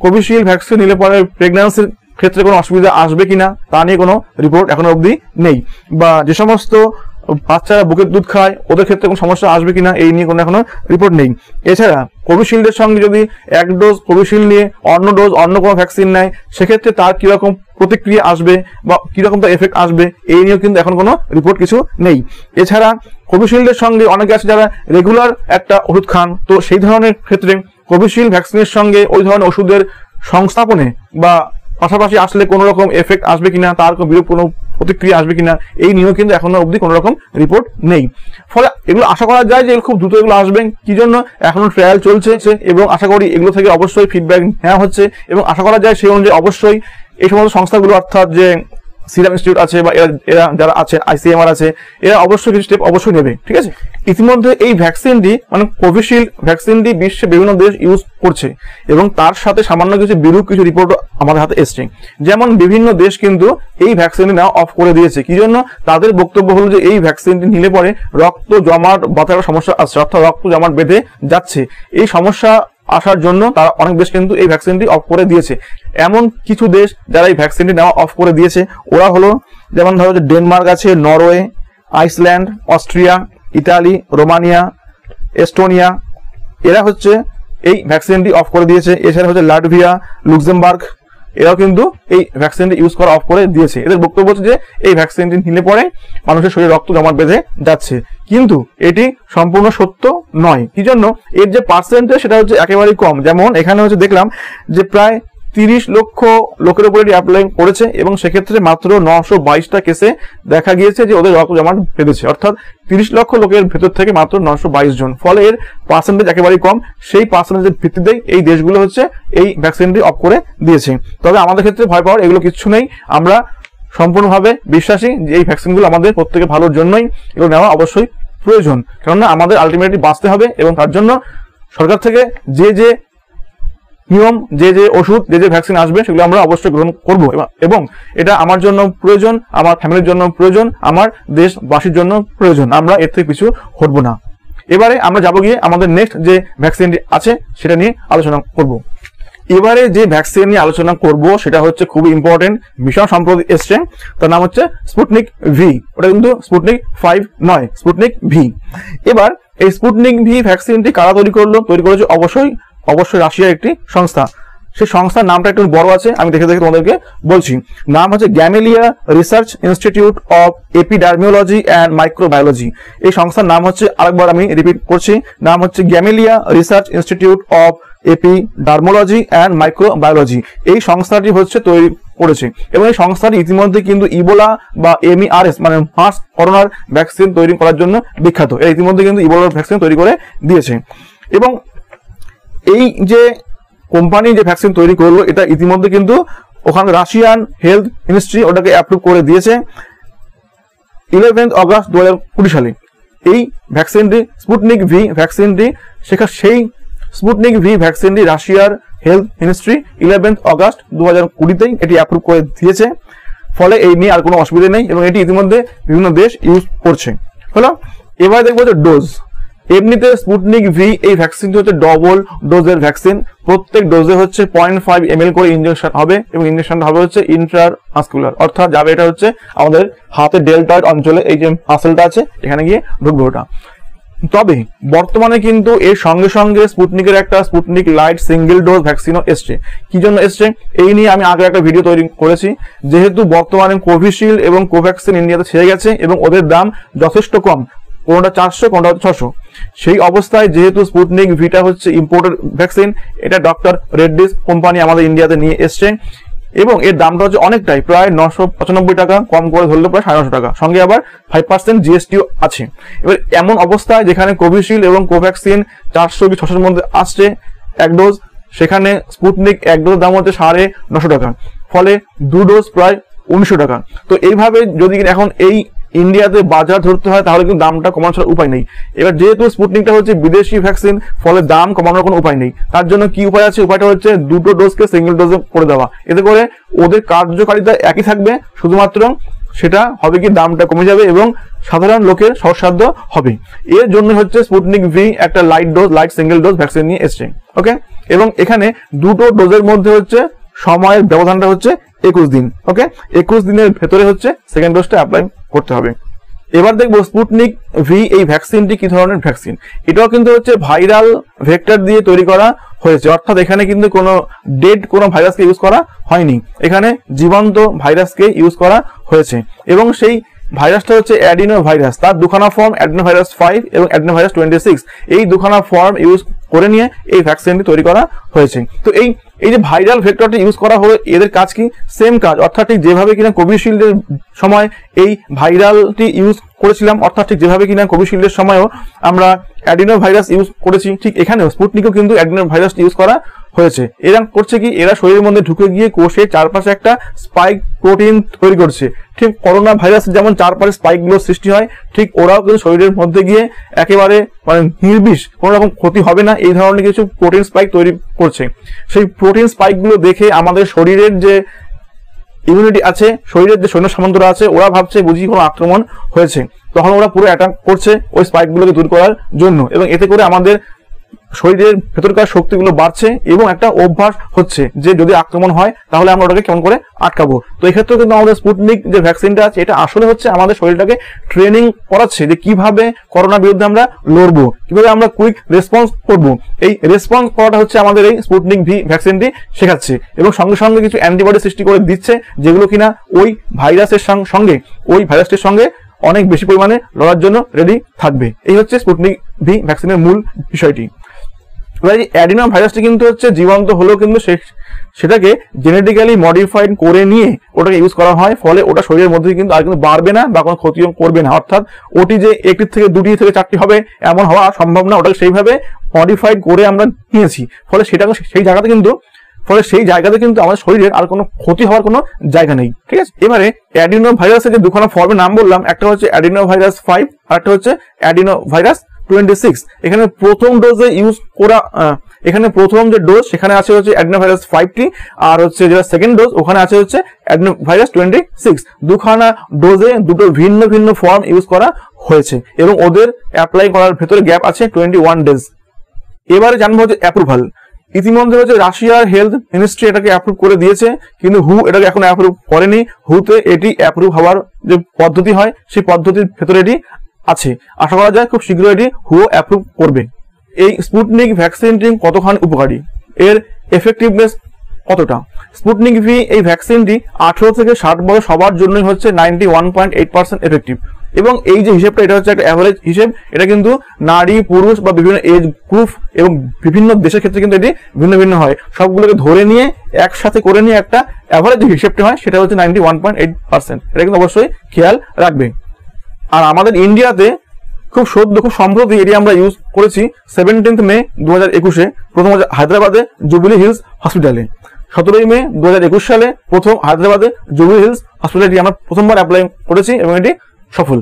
কোভিশিল্ড ভ্যাকসিন নিলে পরে প্রেগন্যান্সির ক্ষেত্রে কোনো অসুবিধা আসবে কিনা তা নিয়ে কোনো রিপোর্ট এখনও অবধি নেই। বা যে সমস্ত বাচ্চারা বুকের দুধ খায়, ওদের ক্ষেত্রে কোনো সমস্যা আসবে কিনা এই নিয়ে কোনো এখনও রিপোর্ট নেই। এছাড়া কোভিশিল্ডের সঙ্গে যদি এক ডোজ কোভিশিল্ড নিয়ে অন্য ডোজ অন্য কোনো ভ্যাকসিন নেয়, সেক্ষেত্রে তার কীরকম প্রতিক্রিয়া আসবে বা কীরকম তার এফেক্ট আসবে এই নিয়েও কিন্তু এখন কোনো রিপোর্ট কিছু নেই। এছাড়া কোভিশিল্ডের সঙ্গে অনেকে আছে যারা রেগুলার একটা ওষুধ খান, তো সেই ধরনের ক্ষেত্রে কোভিশিল্ড ভ্যাকসিনের সঙ্গে ওই ধরনের ওষুধের সংস্থাপনে বা পাশাপাশি আসলে কোনো রকম এফেক্ট আসবে কিনা, তার বিরূপ কোনো প্রতিক্রিয়া আসবে কিনা, এই নিয়েও কিন্তু এখনও অবধি কোনো রকম রিপোর্ট নেই। ফলে এগুলো আশা করা যায় যে খুব দ্রুত এগুলো আসবে। কি জন্য? এখনও ট্রায়াল চলছে এবং আশা করি এগুলো থেকে অবশ্যই ফিডব্যাক নেওয়া হচ্ছে এবং আশা করা যায় সেই অনুযায়ী অবশ্যই এই সমস্ত সংস্থাগুলো অর্থাৎ যে সিরাম ইনস্টিটিউট আছে বা এরা এরা যারা আছে আইসিএমআর আছে, এরা অবশ্যই কিছু স্টেপ অবশ্যই নেবে, ঠিক আছে? ইতিমধ্যে এই ভ্যাকসিনটি মানে কোভিশিল্ড ভ্যাকসিনটি বিশ্বে বিভিন্ন দেশ ইউজ করছে এবং তার সাথে সামান্য কিছু বিরূপ কিছু রিপোর্ট আমাদের হাতে এসছে। যেমন বিভিন্ন দেশ কিন্তু এই ভ্যাকসিনটি নেওয়া অফ করে দিয়েছে। কি জন্য? তাদের বক্তব্য হলো যে এই ভ্যাকসিনটি নিলে পরে রক্ত জমাট বাঁধার সমস্যা আসছে, অর্থাৎ রক্ত জমাট বেঁধে যাচ্ছে। এই সমস্যা আসার জন্য তারা অনেক দেশ কিন্তু এই ভ্যাকসিনটি অফ করে দিয়েছে। এমন কিছু দেশ যারা এই ভ্যাকসিনটি নেওয়া অফ করে দিয়েছে, ওরা হলো যেমন ধরো যে ডেনমার্ক আছে, Norway, Iceland, Austria, Italy, Romania, Estonia, এরা হচ্ছে এই ভ্যাকসিনটি অফ করে দিয়েছে। এছাড়া হচ্ছে লাটভিয়া, লুক্সেমবার্গ এরাও কিন্তু এই ভ্যাকসিনটি ইউজ করা অফ করে দিয়েছে। এদের বক্তব্য হচ্ছে যে, এই ভ্যাকসিনটি নিলে পরে মানুষের শরীরে রক্ত জমাট বেঁধে যাচ্ছে। কিন্তু এটি সম্পূর্ণ সত্য নয়। কি জন্য? এর যে পার্সেন্টেজ সেটা হচ্ছে একেবারেই কম। যেমন এখানে হচ্ছে দেখলাম যে প্রায় তিরিশ লক্ষ লোকের উপর এটি অ্যাপ্লাই করেছে এবং সেক্ষেত্রে মাত্র নশো বাইশটা কেসে দেখা গিয়েছে যে ওদের রক্ত জমাট বেঁধেছে। অর্থাৎ তিরিশ লক্ষ লোকের ভেতর থেকে মাত্র নশো বাইশ জন। ফলে এর পার্সেন্টেজ একেবারেই কম। সেই পার্সেন্টেজের ভিত্তিতেই এই দেশগুলো হচ্ছে এই ভ্যাকসিনটি অফ করে দিয়েছে। তবে আমাদের ক্ষেত্রে ভয় পাওয়ার এগুলো কিচ্ছু নেই। আমরা সম্পূর্ণভাবে বিশ্বাসী যে এই ভ্যাকসিনগুলো আমাদের প্রত্যেকের ভালোর জন্যই এগুলো নেওয়া অবশ্যই প্রয়োজন। কেননা আমাদের আলটিমেটলি বাঁচতে হবে এবং তার জন্য সরকার থেকে যে যে নিয়ম, যে যে ওষুধ, যে যে ভ্যাকসিন আসবে, সেগুলো আমরা অবশ্যই গ্রহণ করব। এবং এটা আমার জন্য প্রয়োজন, আমার ফ্যামিলির জন্য প্রয়োজন, আমার দেশবাসীর জন্য প্রয়োজন। আমরা এর থেকে কিছু হটবো না। এবারে আমরা যাব গিয়ে আমাদের নেক্সট যে ভ্যাকসিনটি আছে, সেটা নিয়ে আলোচনা করব। এবারে যে ভ্যাকসিন নিয়ে আলোচনা করব, সেটা হচ্ছে খুবই ইম্পর্টেন্ট ভীষণ সম্প্রতি এসছে, তার নাম হচ্ছে স্পুটনিক ভি ওটা কিন্তু স্পুটনিক ফাইভ নয় স্পুটনিক ভি এবার এই স্পুটনিক ভি ভ্যাকসিনটি কারা তৈরি করল? তৈরি করেছে অবশ্যই অবশ্যই রাশিয়ার একটি সংস্থা। সেই সংস্থার নামটা একটু বড় আছে, আমি দেখে দেখে তোমাদেরকে বলছি। নাম হচ্ছে Gamaleya research institute of epidemiology and microbiology. এই সংস্থার নাম হচ্ছে, আরেকবার আমি রিপিট করছি, নাম হচ্ছে Gamaleya research institute of epidemiology and microbiology. এই সংস্থাটি হচ্ছে তৈরি করেছে। এবং এই সংস্থাটি ইতিমধ্যে কিন্তু ইবোলা বা এমইআরএস মানে ফার্স্ট করোনার ভ্যাকসিন তৈরি করার জন্য বিখ্যাত। এরা ইতিমধ্যে কিন্তু ইবোলার ভ্যাকসিন তৈরি করে দিয়েছে। এবং এই যে কোম্পানি যে ভ্যাকসিন তৈরি করল, এটা ইতিমধ্যে কিন্তু ওখানে রাশিয়ান হেলথ মিনিস্ট্রি ওটাকে অ্যাপ্রুভ করে দিয়েছে। ইলেভেন্থ অগস্ট দু হাজার কুড়ি সালে। এই ভ্যাকসিনটি স্পুটনিক ভি ভ্যাকসিনটি সেখানে সেই স্পুটনিক ভি ভ্যাকসিনটি রাশিয়ার হেলথ মিনিস্ট্রি ইলেভেন্থ অগস্ট দু হাজার কুড়িতেই এটি অ্যাপ্রুভ করে দিয়েছে। ফলে এই নিয়ে আর কোনো অসুবিধা নেই এবং এটি ইতিমধ্যে বিভিন্ন দেশ ইউজ করছে। হলো, এবার দেখব যে ডোজ এমনিতে স্পুটনিক ভি এই ভ্যাকসিনটি হচ্ছে ডবল ডোজের ভ্যাকসিন প্রত্যেক ডোজে হচ্ছে পয়েন্ট ফাইভ এম করে ইঞ্জেকশন হবে এবং ইঞ্জেকশনটা হবে হচ্ছে ইন্ট্রার মাস্কুলার অর্থাৎ যাবে এটা হচ্ছে আমাদের হাতে ডেল্টয়েড অঞ্চলে এই যে মাসেলটা আছে, এখানে গিয়ে ঢুকবে ওটা। তবে বর্তমানে কিন্তু এর সঙ্গে সঙ্গে স্পুটনিকের একটা স্পুটনিক লাইট সিঙ্গেল ডোজ ভ্যাকসিনও এসছে। কি জন্য এসছে? এই নিয়ে আমি আগে একটা ভিডিও তৈরি করেছি। যেহেতু বর্তমানে কোভিশিল্ড এবং কোভ্যাক্সিন ইন্ডিয়াতে ছেড়ে গেছে এবং ওদের দাম যথেষ্ট কম কোনোটা চারশো, কোনোটা ছশো। সেই অবস্থায় যেহেতু স্পুটনিক ভিটা হচ্ছে ইম্পোর্টেড ভ্যাকসিন এটা ডক্টর রেড্ডিস কোম্পানি আমাদের ইন্ডিয়াতে নিয়ে এসছে। এবং এর দামটা হচ্ছে অনেকটাই, প্রায় নশো পঁচানব্বই টাকা, কম করে ধরলে প্রায় সাড়ে নশো টাকা। সঙ্গে আবার ফাইভ পার্সেন্ট জিএসটিও আছে। এবার এমন অবস্থায় যেখানে কোভিশিল্ড এবং কোভ্যাক্সিন চারশো কি ছশোর মধ্যে আসছে এক ডোজ সেখানে স্পুটনিক এক ডোজ দাম হচ্ছে সাড়ে নশো টাকা। ফলে দু ডোজ প্রায় উনিশশো টাকা। তো এইভাবে যদি এখন এই ইন্ডিয়াতে বাজার ধরতে হয়, তাহলে কিন্তু দামটা কমানোর ছাড়া উপায় নেই। এবার যেহেতু স্পুটনিকটা হচ্ছে বিদেশি ভ্যাকসিন ফলে দাম কমানোর কোনো উপায় নেই। তার জন্য কি উপায় আছে? উপায়টা হচ্ছে দুটো ডোজকে সিঙ্গেল ডোজে করে দেওয়া। এতে করে ওদের কার্যকারিতা একই থাকবে, শুধুমাত্র সেটা হবে কি দামটা কমে যাবে এবং সাধারণ লোকের সহসাধ্য হবে। এর জন্য হচ্ছে স্পুটনিক ভি একটা light dose light single dose vaccine নিয়ে এসছে। ওকে এবং এখানে দুটো ডোজের মধ্যে হচ্ছে সময়ের ব্যবধানটা হচ্ছে একুশ দিন। ওকে একুশ দিনের ভেতরে হচ্ছে সেকেন্ড ডোজটা অ্যাপ্লাই করতে হবে। এবার দেখব স্পুটনিক ভি এই ভ্যাকসিনটি কি ধরনের ভ্যাকসিন এটাও কিন্তু হচ্ছে ভাইরাল ভেক্টর দিয়ে তৈরি করা হয়েছে। অর্থাৎ এখানে কিন্তু কোনো ডেড কোনো ভাইরাসকে ইউজ করা হয়নি। এখানে জীবন্ত ভাইরাসকে ইউজ করা হয়েছে। এবং সেই ভাইরাসটা হচ্ছে অ্যাডিনো ভাইরাস তার দুখানা ফর্ম অ্যাডিনো ভাইরাস ফাইভ এবং অ্যাডিনো ভাইরাস টোয়েন্টি সিক্স এই দুখানা ফর্ম ইউজ করে নিয়ে এই ভ্যাকসিনটি তৈরি করা হয়েছে। তো এই এই যে ভাইরাল ভেক্টরটি ইউজ করা হলো, এদের কাজ কি? সেম কাজ, অর্থাৎ ঠিক যেভাবে কিনা কোভিশিল্ডের সময় এই ভাইরালটি ইউজ করেছিলাম, অর্থাৎ ঠিক যেভাবে কিনা কোভিশিল্ডের সময়ও আমরা অ্যাডিনো ভাইরাস ইউজ করেছি, ঠিক এখানেও স্পুটনিকও কিন্তু অ্যাডিনো ভাইরাস ইউজ করা হয়েছে। এরা করছে কি? এরা শরীরের মধ্যে ঢুকে গিয়ে কোষের চারপাশে একটা স্পাইক প্রোটিন তৈরি করছে। ঠিক করোনা ভাইরাস যেমন চারপাশে স্পাইকগুলো সৃষ্টি হয়, ঠিক ওরাও কিন্তু শরীরের মধ্যে গিয়ে একেবারে মানে নির্বিষ কোনো রকম ক্ষতি হবে না, এই ধরনের কিছু প্রোটিন স্পাইক তৈরি করছে। সেই প্রোটিন স্পাইকগুলো দেখে আমাদের শরীরের যে ইমিউনিটি আছে, শরীরের যে সৈন্য সামন্তরা আছে, ওরা ভাবছে বুঝি কোনো আক্রমণ হয়েছে। তখন ওরা পুরো অ্যাটাক করছে ওই স্পাইকগুলোকে দূর করার জন্য এবং এতে করে আমাদের শরীরের ভেতরকার শক্তিগুলো বাড়ছে এবং একটা অভ্যাস হচ্ছে যে যদি আক্রমণ হয়, তাহলে আমরা ওটাকে কেমন করে আটকাবো। তো এক্ষেত্রে কিন্তু আমাদের স্পুটনিক যে ভ্যাকসিনটা আছে, এটা আসলে হচ্ছে আমাদের শরীরটাকে ট্রেনিং করাচ্ছে যে কীভাবে করোনার বিরুদ্ধে আমরা লড়বো, কীভাবে আমরা কুইক রেসপন্স করব। এই রেসপন্স করাটা হচ্ছে আমাদের এই স্পুটনিক ভি ভ্যাকসিনটি শেখাচ্ছে এবং সঙ্গে সঙ্গে কিছু অ্যান্টিবডি সৃষ্টি করে দিচ্ছে, যেগুলো কিনা ওই ভাইরাসের সঙ্গে, ওই ভাইরাসটির সঙ্গে অনেক বেশি পরিমাণে লড়ার জন্য রেডি থাকবে। এই হচ্ছে স্পুটনিক ভি ভ্যাকসিনের মূল বিষয়টি। এবার অ্যাডিনো ভাইরাসটি কিন্তু হচ্ছে জীবন্ত হলেও কিন্তু সেটাকে জেনেটিক্যালি মডিফাইড করে নিয়ে ওটাকে ইউজ করা হয়। ফলে ওটা শরীরের মধ্যে কিন্তু আর কিন্তু বাড়বে না বা কোনো ক্ষতিও করবে না। অর্থাৎ ওটি যে একটির থেকে দুটি থেকে চারটি হবে এমন হওয়া সম্ভব না। ওটাকে সেইভাবে মডিফাইড করে আমরা নিয়েছি। ফলে সেটাকে সেই জায়গাতে কিন্তু ফলে সেই জায়গাতে কিন্তু আমাদের শরীরের আর কোনো ক্ষতি হওয়ার কোনো জায়গা নেই। ঠিক আছে? এবারে অ্যাডিনো ভাইরাসের যে দুখানা ফর্মের নাম বললাম। একটা হচ্ছে অ্যাডিনো ভাইরাস ফাইভ আর একটা হচ্ছে অ্যাডিনো ভাইরাস এখানে প্রথম ডোজে ইউজ করা এখানে প্রথম যে ডোজ সেখানে আছে হচ্ছে অ্যাডনোভাইরাস ফাইভটি আর হচ্ছে যেটা সেকেন্ড ডোজ ওখানে আছে হচ্ছে অ্যাডনোভাইরাস টোয়েন্টি সিক্স দুখানা ডোজে দুটো ভিন্ন ভিন্ন ফর্ম ইউজ করা হয়েছে, এবং ওদের অ্যাপ্লাই করার ভেতরে গ্যাপ আছে টোয়েন্টি ওয়ান ডেজ এবারে জানব হচ্ছে অ্যাপ্রুভাল ইতিমধ্যে হচ্ছে রাশিয়ার হেলথ মিনিস্ট্রি এটাকে অ্যাপ্রুভ করে দিয়েছে, কিন্তু হু এটাকে এখন অ্যাপ্রুভ করেনি। হুতে এটি অ্যাপ্রুভ হওয়ার যে পদ্ধতি হয়, সেই পদ্ধতির ভেতরে এটি আছে। আশা করা যায় খুব শীঘ্রই এটি হুও অ্যাপ্রুভ করবে। এই স্পুটনিক ভ্যাকসিনটি কতখানি উপকারী? এর এফেক্টিভনেস কতটা? স্পুটনিক ভি এই ভ্যাকসিনটি আঠেরো থেকে ষাট বছর সবার জন্যই হচ্ছে ninety one point eight percent effective এবং এই যে হিসেবটা, এটা হচ্ছে একটা অ্যাভারেজ হিসেব। এটা কিন্তু নারী, পুরুষ বা বিভিন্ন এজ গ্রুপ এবং বিভিন্ন দেশের ক্ষেত্রে কিন্তু এটি ভিন্ন ভিন্ন হয়। সবগুলোকে ধরে নিয়ে, একসাথে করে নিয়ে একটা অ্যাভারেজ হিসেবটা হয়, সেটা হচ্ছে ninety one point eight percent এটা কিন্তু অবশ্যই খেয়াল রাখবে। আর আমাদের ইন্ডিয়াতে খুব সদ্য, খুব সম্প্রতি এটি আমরা ইউজ করেছি সেভেন্টিন্থ মে দু হাজার একুশে। প্রথম হায়দ্রাবাদে জুবিলি হিলস হসপিটালে সতেরোই মে দু হাজার একুশ সালে প্রথম হায়দ্রাবাদে জুবিলি হিলস হসপিটালটি আমরা প্রথমবার অ্যাপ্লাই করেছি এবং এটি সফল।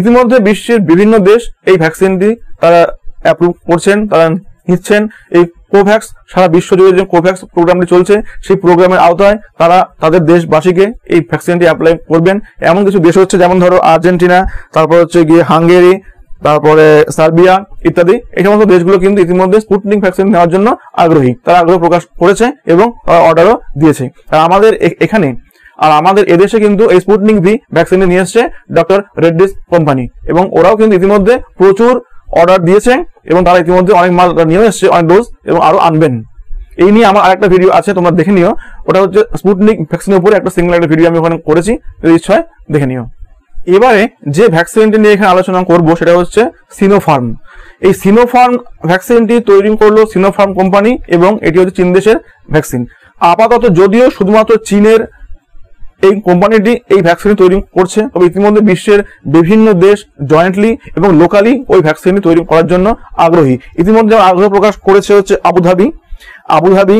ইতিমধ্যে বিশ্বের বিভিন্ন দেশ এই ভ্যাকসিনটি তারা অ্যাপ্রুভ করছেন, তারা নিচ্ছেন। এই কোভ্যাক্স সারা বিশ্ব জুড়ে যে কোভ্যাক্স প্রোগ্রামটি চলছে, সেই প্রোগ্রামের আওতায় তারা তাদের দেশবাসীকে এই ভ্যাকসিনটি অ্যাপ্লাই করবেন। এমন কিছু দেশ হচ্ছে, যেমন ধরো আর্জেন্টিনা, তারপর হচ্ছে গিয়ে হাঙ্গেরি, তারপরে সার্বিয়া ইত্যাদি। এই সমস্ত দেশগুলো কিন্তু ইতিমধ্যে স্পুটনিক ভ্যাকসিন নেওয়ার জন্য আগ্রহী। তারা আগ্রহ প্রকাশ করেছে এবং অর্ডারও দিয়েছে। আর আমাদের এখানে, আর আমাদের এদেশে কিন্তু এই স্পুটনিক ভি ভ্যাকসিনটি নিয়ে এসছে ডক্টর রেড্ডিস কোম্পানি এবং ওরাও কিন্তু ইতিমধ্যে প্রচুর অর্ডার দিয়েছে এবং তারা ইতিমধ্যে অনেক মাল নিয়ে এসছে, অনেক ডোজ এবং আরও আনবেন। এই নিয়ে আমার আরেকটা ভিডিও আছে, তোমরা দেখে নিও। ওটা হচ্ছে স্পুটনিক ভ্যাকসিনের উপরে একটা সিঙ্গেল একটা ভিডিও আমি ওখানে করেছি, যদি ইচ্ছা হয় দেখে নিও। এবারে যে ভ্যাকসিনটি নিয়ে এখানে আলোচনা করব, সেটা হচ্ছে সিনোফার্ম এই সিনোফার্ম ভ্যাকসিনটি তৈরি করল সিনোফার্ম কোম্পানি এবং এটি হচ্ছে চীন দেশের ভ্যাকসিন আপাতত যদিও শুধুমাত্র চীনের এই কোম্পানিটি এই ভ্যাকসিন তৈরি করছে। তবে ইতিমধ্যে বিশ্বের বিভিন্ন দেশ জয়েন্টলি এবং লোকালি ওই ভ্যাকসিনটি তৈরি করার জন্য আগ্রহী। ইতিমধ্যে আগ্রহ প্রকাশ করেছে হচ্ছে আবুধাবি। আবুধাবি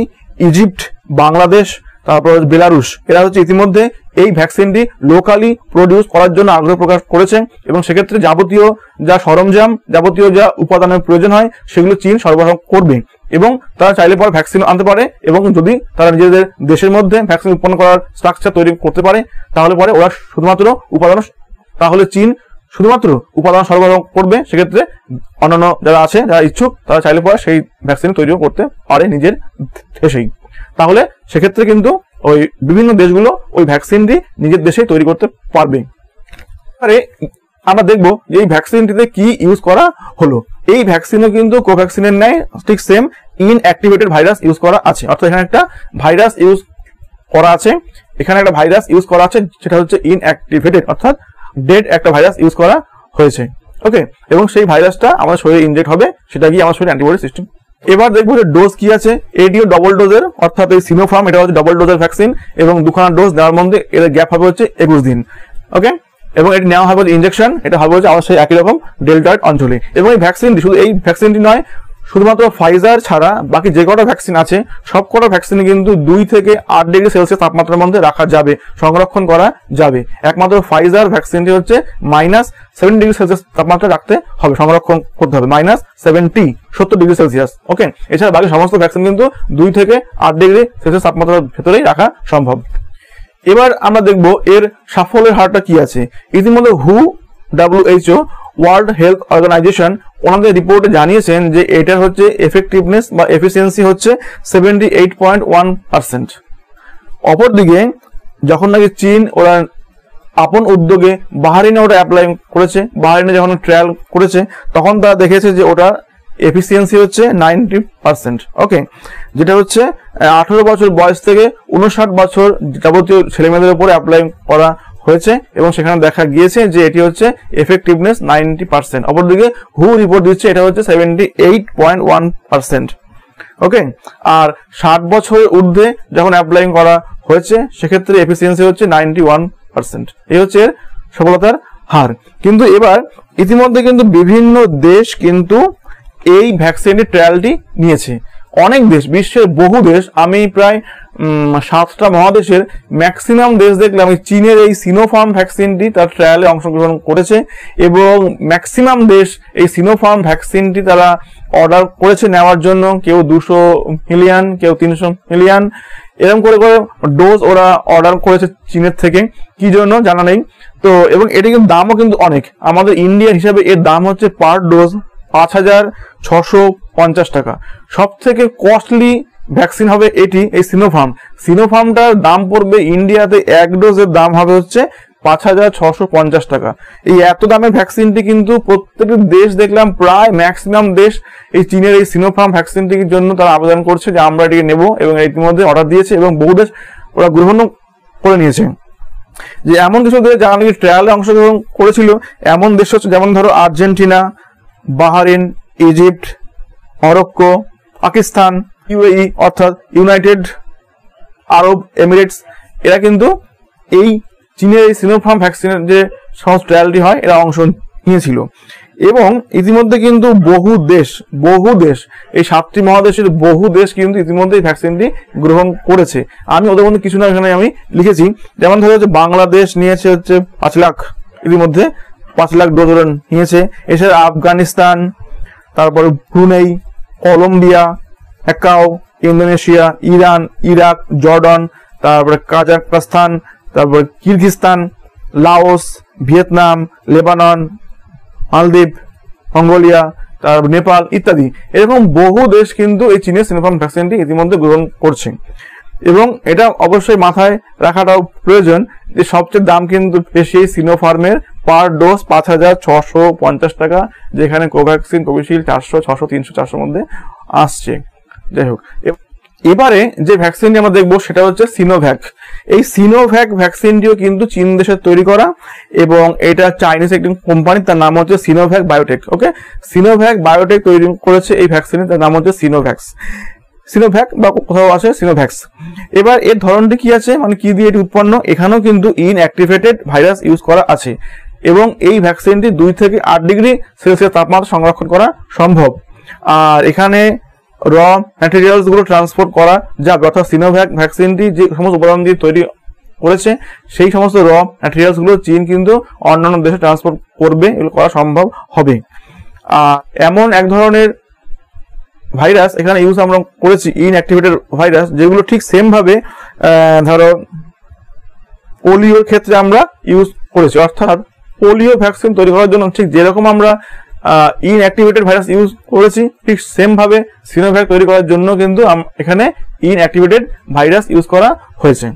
ইজিপ্ট বাংলাদেশ তারপর বেলারুশ। এরা হচ্ছে ইতিমধ্যে এই ভ্যাকসিনটি লোকালি প্রডিউস করার জন্য আগ্রহ প্রকাশ করেছে এবং সেক্ষেত্রে যাবতীয় যা সরঞ্জাম, যাবতীয় যা উপাদানের প্রয়োজন হয়, সেগুলো চীন সরবরাহ করবে এবং তারা চাইলে পর ভ্যাকসিন আনতে পারে এবং যদি তারা নিজেদের দেশের মধ্যে ভ্যাকসিন উৎপন্ন করার স্ট্রাকচার তৈরি করতে পারে, তাহলে পরে ওরা শুধুমাত্র উপাদান, তাহলে চীন শুধুমাত্র উপাদান সরবরাহ করবে। সেক্ষেত্রে অন্যান্য যারা আছে, যারা ইচ্ছুক, তারা চাইলে পরে সেই ভ্যাকসিন তৈরিও করতে পারে নিজের দেশেই। তাহলে সেক্ষেত্রে কিন্তু ওই বিভিন্ন দেশগুলো ওই ভ্যাকসিনটি নিজের দেশেই তৈরি করতে পারবে। আরে আমরা দেখব যে এই ভ্যাকসিনটিতে কি ইউজ করা হলো। এই ভ্যাকসিনও কিন্তু কোভ্যাক্সিনের ন্যায় ঠিক সেম ইনঅ্যাক্টিভেটেড ভাইরাস ইউজ করা আছে। অর্থাৎ এখানে একটা ভাইরাস ইউজ করা আছে। এখানে একটা ভাইরাস ইউজ করা আছে, সেটা হচ্ছে ইনঅ্যাক্টিভেটেড অর্থাৎ ডেড একটা ভাইরাস ইউজ করা হয়েছে। ওকে এবং সেই ভাইরাসটা আমাদের শরীরে ইনজেক্ট হবে, সেটা গিয়ে আমার শরীরে অ্যান্টিবডি সিস্টেম এবার দেখব যে ডোজ কি আছে। এটিও ডবল ডোজের অর্থাৎ এই সিনোফার্ম এটা হচ্ছে ডবল ডোজের ভ্যাকসিন এবং দুখানা ডোজ দেওয়ার মধ্যে এদের গ্যাপ হবে হচ্ছে একুশ দিন। ওকে এবং এটি নেওয়া হবে ইঞ্জেকশন এটা হবে হচ্ছে অবশ্যই সেই একই রকম ডেল্টার অঞ্চলে। এবং এই ভ্যাকসিনটি শুধু এই ভ্যাকসিনটি নয় শুধুমাত্র ফাইজার ছাড়া বাকি যে কটা ভ্যাকসিন আছে, সব কটা ভ্যাকসিন কিন্তু দুই থেকে আট ডিগ্রি সেলসিয়াস তাপমাত্রার মধ্যে রাখা যাবে, সংরক্ষণ করা যাবে। একমাত্র ফাইজার ভ্যাকসিনটি হচ্ছে মাইনাস সেভেন ডিগ্রি সেলসিয়াস তাপমাত্রা রাখতে হবে, সংরক্ষণ করতে হবে। মাইনাস সেভেন্টি সত্তর ডিগ্রি সেলসিয়াস ওকে এছাড়া বাকি সমস্ত ভ্যাকসিন কিন্তু দুই থেকে আট ডিগ্রি সেলসিয়াস তাপমাত্রার ভেতরেই রাখা সম্ভব। এবার আমরা দেখব এর সাফল্যের হারটা কি আছে। ইতিমধ্যে হু ডাব্লিউএইচও ওয়ার্ল্ড হেলথ অর্গানাইজেশন ওনাদের রিপোর্টে জানিয়েছেন যে এটার হচ্ছে এফেক্টিভনেস বা এফিসিয়েন্সি হচ্ছে seventy eight point one percent অপরদিকে, যখন নাকি চীন ওরা আপন উদ্যোগে বাহারিনে ওটা অ্যাপ্লাই করেছে, বাহারিনে যখন ট্রায়াল করেছে, তখন তারা দেখেছে যে ওটা এফিসিয়েন্সি হচ্ছে নাইনটি পার্সেন্ট ওকে যেটা হচ্ছে আঠারো বছর বয়স থেকে উনষাট বছর যাবতীয় ছেলেমেয়েদের উপরে অ্যাপ্লাই করা হয়েছে এবং সেখানে দেখা গিয়েছে যে এটি হচ্ছে এফেক্টিভনেস নাইনটি পার্সেন্ট অপরদিকে হু রিপোর্ট দিচ্ছে এটা হচ্ছে seventy eight point one percent okay? আর ষাট বছরের ঊর্ধ্বে যখন অ্যাপ্লাইং করা হয়েছে, সেক্ষেত্রে এফিসিয়েন্সি হচ্ছে নাইনটি ওয়ান পার্সেন্ট এই হচ্ছে এর সফলতার হার। কিন্তু এবার ইতিমধ্যে কিন্তু বিভিন্ন দেশ কিন্তু এই ভ্যাকসিনটি ট্রায়ালটি নিয়েছে। অনেক দেশ, বিশ্বের বহু দেশ, আমি প্রায় সাতটা মহাদেশের ম্যাক্সিমাম দেশ দেখলাম। চীনের এই সিনোফার্ম ভ্যাকসিনটি তার ট্রায়ালে অংশগ্রহণ করেছে এবং ম্যাক্সিমাম দেশ এই সিনোফার্ম ভ্যাকসিনটি তারা অর্ডার করেছে নেওয়ার জন্য। কেউ দুশো মিলিয়ন কেউ তিনশো মিলিয়ন এরকম করে করে ডোজ ওরা অর্ডার করেছে চীনের থেকে। কি জন্য জানা নেই। তো, এবং এটি কিন্তু দামও কিন্তু অনেক। আমাদের ইন্ডিয়ার হিসাবে এর দাম হচ্ছে পার ডোজ পাঁচ হাজার ছশো পঞ্চাশ টাকা। সব থেকে কস্টলি ভ্যাকসিন হবে এটি, এই সিনোফার্ম সিনোফার্মটার দাম পড়বে ইন্ডিয়াতে এক ডোজের দাম হবে হচ্ছে পাঁচ হাজার ছশো পঞ্চাশ টাকা। এই এত দামের ভ্যাকসিনটি কিন্তু প্রত্যেকটি দেশ দেখলাম, প্রায় ম্যাক্সিমাম দেশ এই চীনের এই সিনোফার্ম ভ্যাকসিনটির জন্য তারা আবেদন করছে যে আমরা এটিকে নেব এবং ইতিমধ্যে অর্ডার দিয়েছে এবং বহু দেশ ওরা গ্রহণ করে নিয়েছে। যে এমন কিছু দেশ যারা নাকি ট্রায়ালে অংশগ্রহণ করেছিল, এমন দেশ হচ্ছে যেমন ধরো Argentina Bahrain Egypt Morocco, Pakistan, UAE অর্থাৎ ইউনাইটেড আরব এমিরেটস, এরা কিন্তু এই চীনের এই সিনোফার্ম ভ্যাকসিনের যে সমস্ত ট্রায়ালটি হয়, এরা অংশ নিয়েছিল। এবং ইতিমধ্যে কিন্তু বহু দেশ বহু দেশ, এই সাতটি মহাদেশের বহু দেশ কিন্তু ইতিমধ্যে এই ভ্যাকসিনটি গ্রহণ করেছে। আমি ওদের মধ্যে কিছু না এখানে আমি লিখেছি। যেমন ধরো হচ্ছে বাংলাদেশ নিয়েছে হচ্ছে পাঁচ লাখ, ইতিমধ্যে পাঁচ লাখ ডোজ নিয়েছে। এছাড়া আফগানিস্তান, তারপরে ব্রুনেই কলম্বিয়া, একাও, ইন্দোনেশিয়া, ইরান, ইরাক, জর্ডন, তারপরে কাজাকস্তান তারপরে কিরগিস্তান লাওস, ভিয়েতনাম, লেবানন, মালদ্বীপ, মঙ্গোলিয়া, তারপর নেপাল ইত্যাদি। এরকম বহু দেশ কিন্তু এই চীনের সিনোফার্ম ভ্যাকসিনটি ইতিমধ্যে গ্রহণ করছে। এবং এটা অবশ্যই মাথায় রাখাটাও প্রয়োজন যে সবচেয়ে দাম কিন্তু বেশি সিনোফার্মের পার ডোজ পাঁচ হাজার ছশো পঞ্চাশ টাকা, যেখানে কোভ্যাক্সিন কোভিশিল্ড চারশো, ছশো, তিনশো, চারশোর মধ্যে আসছে। যাই হোক এবারে যে ভ্যাকসিনটি আমরা দেখব সেটা হচ্ছে সিনোভ্যাক এই সিনোভ্যাক ভ্যাকসিনটিও কিন্তু চীন দেশের তৈরি করা এবং এটা চাইনিজ একটি কোম্পানি তার নাম হচ্ছে Sinovac Biotech okay Sinovac Biotech তৈরি করেছে এই ভ্যাকসিনের তার নাম হচ্ছে সিনোভ্যাক্স সিনোভ্যাক বা কোথাও আছে সিনোভ্যাক্স এবার এর ধরনটি কি আছে? মানে কি দিয়ে এটি উৎপন্ন? এখানেও কিন্তু ইন অ্যাক্টিভেটেড ভাইরাস ইউজ করা আছে। এবং এই ভ্যাকসিনটি দুই থেকে আট ডিগ্রি সেলসিয়াস তাপমাত্রা সংরক্ষণ করা সম্ভব। আর এখানে র ম্যাটেরিয়ালসগুলো ট্রান্সপোর্ট করা যাবে অর্থাৎ সিনোভ্যাক ভ্যাকসিনটি যে সমস্ত উপাদান দিয়ে তৈরি করেছে, সেই সমস্ত র ম্যাটেরিয়ালসগুলো চীন কিন্তু অন্যান্য দেশে ট্রান্সপোর্ট করবে, এগুলো করা সম্ভব হবে। এমন এক ধরনের ভাইরাস, এখানে ইউজ আমরা করেছি ইনঅ্যাক্টিভেটেড ভাইরাস যেগুলো ঠিক সেম ভাবে ধরো পোলিওর ক্ষেত্রে আমরা ইউজ করেছি। অর্থাৎ পোলিও ভ্যাকসিন তৈরি করার জন্য ঠিক যেরকম আমরা ইনঅ্যাক্টিভেটেড ভাইরাস ইউজ করেছি, ঠিক সেম ভাবে সিনোভ্যাক তৈরি করার জন্য কিন্তু এখানে ইনঅ্যাক্টিভেটেড ভাইরাস ইউজ করা হয়েছে।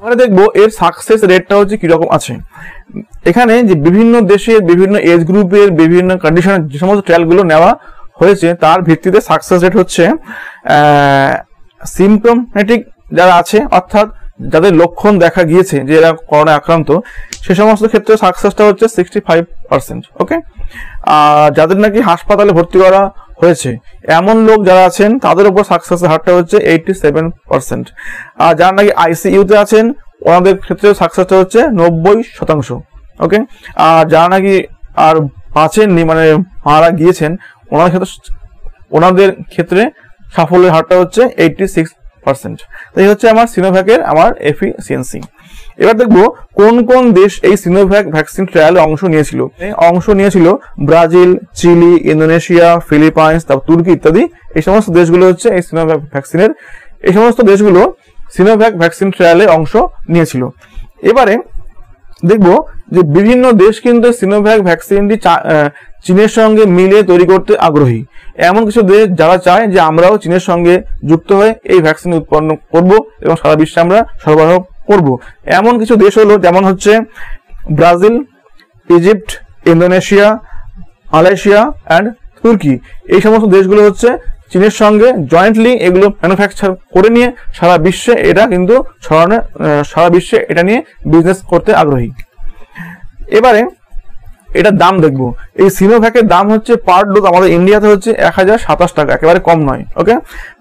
আমরা দেখব এর সাকসেস রেটটা হচ্ছে কীরকম আছে। এখানে যে বিভিন্ন দেশের বিভিন্ন এজ গ্রুপের বিভিন্ন কন্ডিশনের যে সমস্ত ট্রায়ালগুলো নেওয়া হয়েছে, তার ভিত্তিতে সাকসেস রেট হচ্ছে সিমটোমেটিক যারা আছে, অর্থাৎ যাদের লক্ষণ দেখা গিয়েছে, যে এরা করোনা আক্রান্ত, সে সমস্ত ক্ষেত্রে সাকসেসটা হচ্ছে সিক্সটি ফাইভ পার্সেন্ট ওকে আর যাদের নাকি হাসপাতালে ভর্তি করা হয়েছে, এমন লোক যারা আছেন, তাদের উপর সাকসেসের হারটা হচ্ছে এইটটি সেভেন পার্সেন্ট আর যারা নাকি আইসিইউতে আছেন, ওনাদের ক্ষেত্রে সাকসেসটা হচ্ছে নব্বই শতাংশ ওকে আর যারা নাকি আর বাঁচেননি মানে মারা গিয়েছেন ওনার ক্ষেত্রে ওনাদের ক্ষেত্রে সাফল্যের হারটা হচ্ছে এইটটি সিক্স পার্সেন্ট এই হচ্ছে আমার সিনোভ্যাকের আমার এফিসিয়েন্সি এবার দেখব কোন কোন দেশ এই সিনোভ্যাক ভ্যাকসিন ট্রায়ালে অংশ নিয়েছিল। অংশ নিয়েছিল ব্রাজিল, চিলি, ইন্দোনেশিয়া, ফিলিপাইন্স, তারপর তুর্কি ইত্যাদি। এই সমস্ত দেশগুলো হচ্ছে এই সিনোভ্যাক ভ্যাকসিনের এই সমস্ত দেশগুলো সিনোভ্যাক ভ্যাকসিন ট্রায়ালে অংশ নিয়েছিল। এবারে দেখব যে বিভিন্ন দেশ কিন্তু সিনোভ্যাক ভ্যাকসিনটি চীনের সঙ্গে মিলে তৈরি করতে আগ্রহী। এমন কিছু দেশ যারা চায় যে আমরাও চীনের সঙ্গে যুক্ত হয়ে এই ভ্যাকসিন উৎপন্ন করব এবং সারা বিশ্বে আমরা সরবরাহ করব। এমন কিছু দেশ হলো যেমন হচ্ছে Brazil, Egypt, Indonesia, Malaysia and তুর্কি। এই সমস্ত দেশগুলো হচ্ছে চীনের সঙ্গে জয়েন্টলি এগুলো ম্যানুফ্যাকচার করে নিয়ে সারা বিশ্বে এটা কিন্তু ছড়ানো সারা বিশ্বে এটা নিয়ে বিজনেস করতে আগ্রহী। এবারে এটার দাম দেখব। এই সিনোভ্যাকের দাম হচ্ছে পার ডোজ আমাদের ইন্ডিয়াতে হচ্ছে এক হাজার সাতাশ টাকা, একেবারে কম নয় ওকে